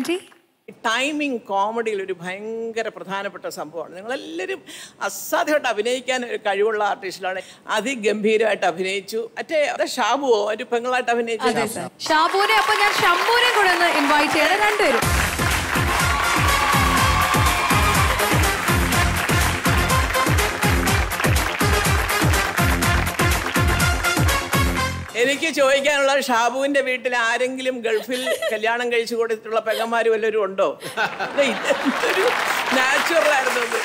ടൈമിംഗ് കോമഡിയിൽ ഒരു ഭയങ്കര പ്രധാനപ്പെട്ട സംഭവമാണ്. നിങ്ങളെല്ലാവരും അസാധ്യമായിട്ട് അഭിനയിക്കാൻ ഒരു കഴിവുള്ള ആർട്ടിസ്റ്റിലാണ് അതിഗംഭീരമായിട്ട് അഭിനയിച്ചു. മറ്റേ അത് ഷാബുവോ? ഒരു പെങ്ങളായിട്ട് അഭിനയിച്ചു ഷാബുവിനെ അപ്പൊ ഞാൻ ശംഭുവിനെ കൂടെ ഒന്ന് ഇൻവൈറ്റ് ചെയ്യാൻ രണ്ടുപേരും. എനിക്ക് ചോദിക്കാനുള്ള ഷാബുവിന്റെ വീട്ടിൽ ആരെങ്കിലും ഗൾഫിൽ കല്യാണം കഴിച്ചു കൊടുത്തിട്ടുള്ള പെങ്ങന്മാര് വല്ലവരും ഉണ്ടോ ഇത് ഇതെന്തൊരു നാച്ചുറൽ ആയിരുന്നു ഇത്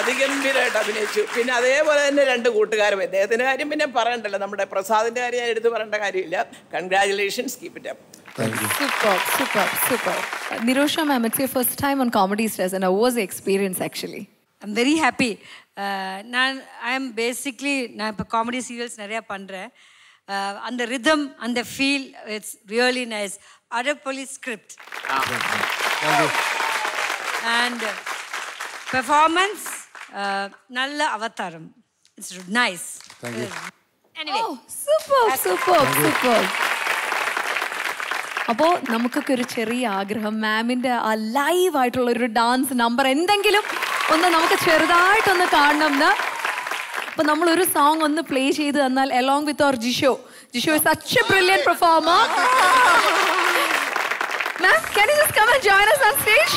അതിഗംഭീരമായിട്ട് അഭിനയിച്ചു പിന്നെ അതേപോലെ തന്നെ രണ്ട് കൂട്ടുകാരും അദ്ദേഹത്തിന്റെ കാര്യം പിന്നെ പറയണ്ടല്ലോ നമ്മുടെ പ്രസാദിന്റെ കാര്യം ഞാൻ എടുത്ത് പറയേണ്ട കാര്യമില്ല congratulations keep it up Super, super, super. Uh, Nirosha ma'am, it's your first time on Comedy Stars, and how was the experience actually? I'm very happy நான் ஐ எம் பேசிக்லி நான் இப்போ காமெடி சீரியல்ஸ் நிறையா பண்ணுறேன் அந்த rhythm அந்த feel it's really nice அடப்பொலி script and performance நல்ல அவதாரம் it's nice Anyway. Oh, super, super, super. അപ്പോൾ നമുക്കൊക്കെ ഒരു ചെറിയ ആഗ്രഹം മാമിൻ്റെ ആ ലൈവ് ആയിട്ടുള്ള ഒരു ഡാൻസ് നമ്പർ എന്തെങ്കിലും ഒന്ന് നമുക്ക് ചെറുതായിട്ടൊന്ന് കാണണം എന്ന് അപ്പൊ നമ്മൾ ഒരു സോങ് ഒന്ന് പ്ലേ ചെയ്ത് തന്നാൽ along with our Jisho. Jisho such a brilliant performer come and join us on stage?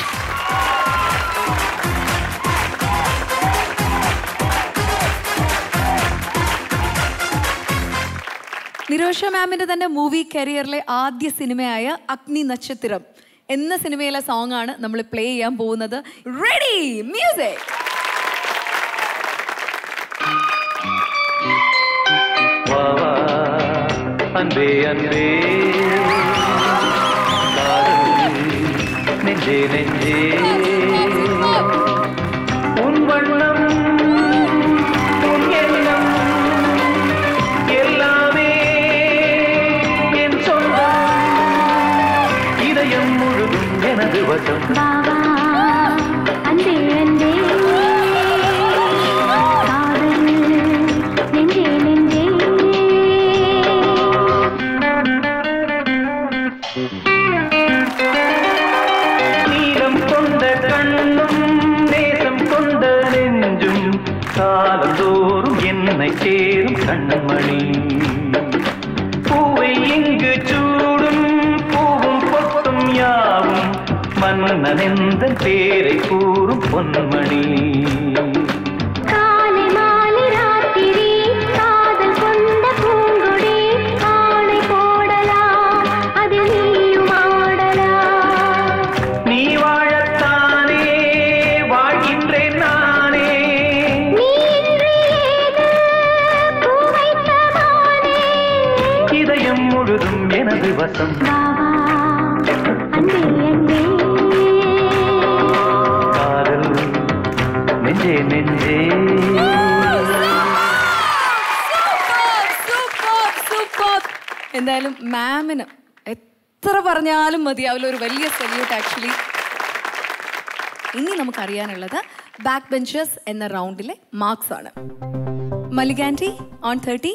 Nirosha മാമിന്റെ തന്നെ മൂവി കരിയറിലെ ആദ്യ സിനിമയായ അഗ്നി നക്ഷത്രം എന്ന സിനിമയിലെ സോങ്ങാണ് നമ്മൾ പ്ലേ ചെയ്യാൻ പോകുന്നത്. റെഡി മ്യൂസിക് வா வா அன்பே. அன்பே நெஞ்சே நெஞ்சே. ആക്ച്വലി ഇനി നമുക്കറിയാനുള്ളത് ബാക്ക് ബെഞ്ചേഴ്സ് എന്ന റൗണ്ടിലെ മാർക്സ് ആണ്. മലികാന്റി ഓൺ തേർട്ടി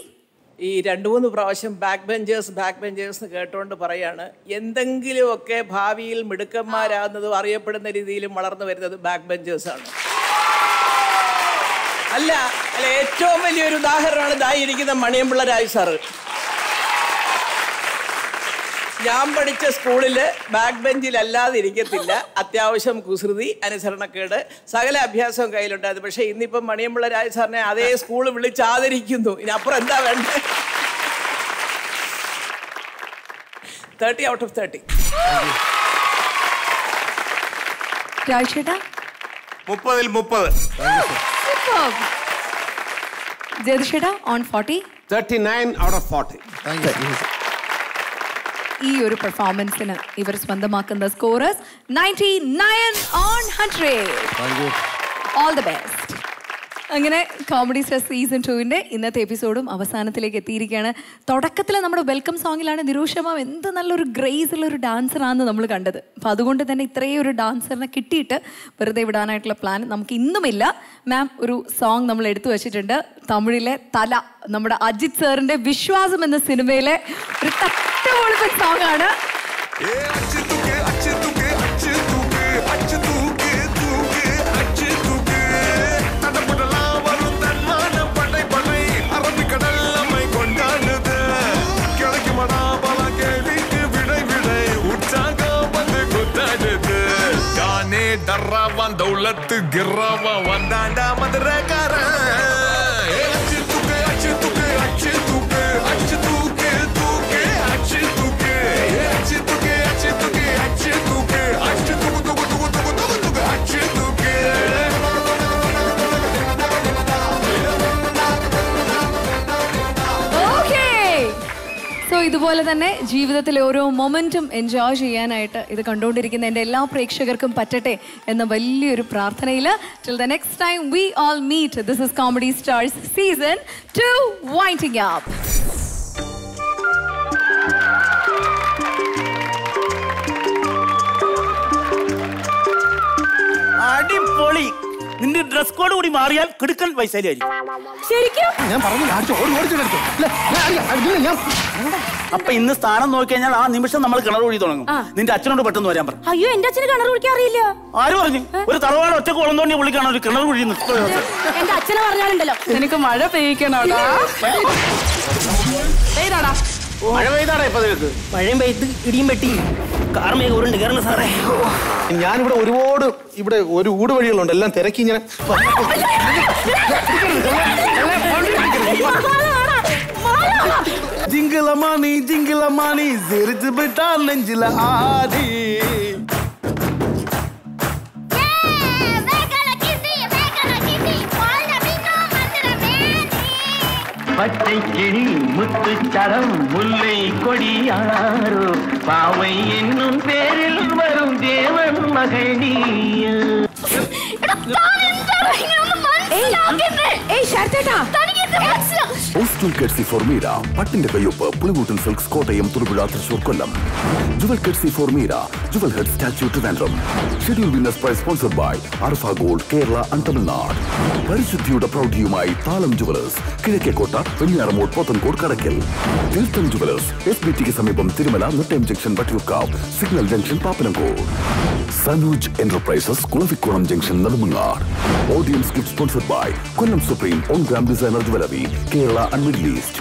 ഈ രണ്ട് മൂന്ന് പ്രാവശ്യം ബാക്ക് ബെഞ്ചേഴ്സ് ബാക്ക് ബെഞ്ചേഴ്സ് എന്ന് കേട്ടുകൊണ്ട് പറയാണ് എന്തെങ്കിലുമൊക്കെ ഭാവിയിൽ മിടുക്കന്മാരാകുന്നതും അറിയപ്പെടുന്ന രീതിയിലും വളർന്നു വരുന്നത് ബാക്ക് ബെഞ്ചേഴ്സ് ആണ്. അല്ല അല്ല ഏറ്റവും വലിയൊരു ഉദാഹരണമാണ് ഇതായിരിക്കുന്ന മണിയമ്പിള്ള രാജ് സാറ്. ഞാൻ പഠിച്ച സ്കൂളിൽ ബാക്ക് ബെഞ്ചിൽ അല്ലാതെ ഇരിക്കത്തില്ല. അത്യാവശ്യം കുസൃതി അനുസരണക്കേട് സകല അഭ്യാസവും കയ്യിലുണ്ടായിരുന്നു. പക്ഷേ ഇന്നിപ്പം മണിയമ്പിള്ള രാജ സാറിനെ അതേ സ്കൂൾ വിളിച്ച് ആദരിക്കുന്നു ഇനി അപ്പുറം എന്താ വേണ്ടത് തേർട്ടി ഔട്ട് ഓഫ് തേർട്ടി രാജേട്ടാ? മുപ്പതിൽ മുപ്പത്. ജയതിഷേട്ടാ on forty thirty nine out of forty ഈ ഒരു പെർഫോമൻസിന് ഇവർ സ്വന്തമാക്കുന്ന scorers ninety nine on hundred all the best അങ്ങനെ കോമഡി സ്ട്രെസ് സീസൺ ടുവിന്റെ ഇന്നത്തെ എപ്പിസോഡും അവസാനത്തിലേക്ക് എത്തിയിരിക്കുകയാണ്. തുടക്കത്തിൽ നമ്മുടെ വെൽക്കം സോങ്ങിലാണ് നിരൂഷമാം എന്ത് നല്ലൊരു ഗ്രേസ് ഉള്ള ഒരു ഡാൻസറാണെന്ന് നമ്മൾ കണ്ടത്. അപ്പം അതുകൊണ്ട് തന്നെ ഇത്രയും ഒരു ഡാൻസറിനെ കിട്ടിയിട്ട് വെറുതെ വിടാനായിട്ടുള്ള പ്ലാൻ നമുക്ക് ഇന്നുമില്ല. മാം ഒരു സോങ് നമ്മൾ എടുത്തു വെച്ചിട്ടുണ്ട്. തമിഴിലെ തല നമ്മുടെ അജിത് സാറിന്റെ വിശ്വാസം എന്ന സിനിമയിലെ ഒരു തട്ടുപൊളിപ്പൻ സോങ് உள்ளத்து கிராவ வந்தாண்டா மதுரக்காரன். സോ ഇതുപോലെ തന്നെ ജീവിതത്തിലെ ഓരോ മൊമെന്റും എൻജോയ് ചെയ്യാനായിട്ട് ഇത് കണ്ടുകൊണ്ടിരിക്കുന്ന എന്റെ എല്ലാ പ്രേക്ഷകർക്കും പറ്റട്ടെ എന്ന വലിയൊരു പ്രാർത്ഥനയിൽ till the next time we all meet this is comedy stars season two waiting up അടിപൊളി നിന്റെ ഡ്രസ് കോഡ് കൂടി മാറിയാൽ കിടുക്കൽ വൈശാലിയായിരിക്കും. ശരിക്കും? ഞാൻ പറഞ്ഞു അപ്പൊ ഇന്ന് സ്ഥാനം നോക്കി കഴിഞ്ഞാൽ ആ നിമിഷം നമ്മൾ കിണർ കുഴി തുടങ്ങും. നിന്റെ അച്ഛനോട് പെട്ടെന്ന് വരാൻ പറഞ്ഞു അയ്യോ എന്റെ അച്ഛന് കിണർ കുടിക്കാൻ അറിയില്ല. ആര് പറഞ്ഞു? ഒരു തറവാട് ഒറ്റ കുളം തോണ്ടി വിളിക്കാണ് ഒരു കിണർ കുഴി നിർത്തുന്നത് എന്റെ അച്ഛനെ പറഞ്ഞാലുണ്ടല്ലോ. നിനക്ക് മഴ പെയ്യിക്കണോടാ മഴ പെയ്താടാ ഇപ്പൊ നിനക്ക്? മഴയും പെയ്ത് ഇടിയും വെട്ടി. ഞാനിവിടെ ഒരുപാട് ഇവിടെ ഒരു ഊട് വഴികളുണ്ട് എല്ലാം തിരക്കി ഇങ്ങനെ ജിങ്കിളമാണി ജിങ്കിളമാണി നെഞ്ചില ആടി. பச்சை கிளி முத்துச்சரம் முல்லை கொடியாரோ பாவை என்னும் பேரில் வரும் தேவன் மகள் நீ jewellers jewellers junction audience gift by Kollam supreme on gram designer jewellery Kerala and middle east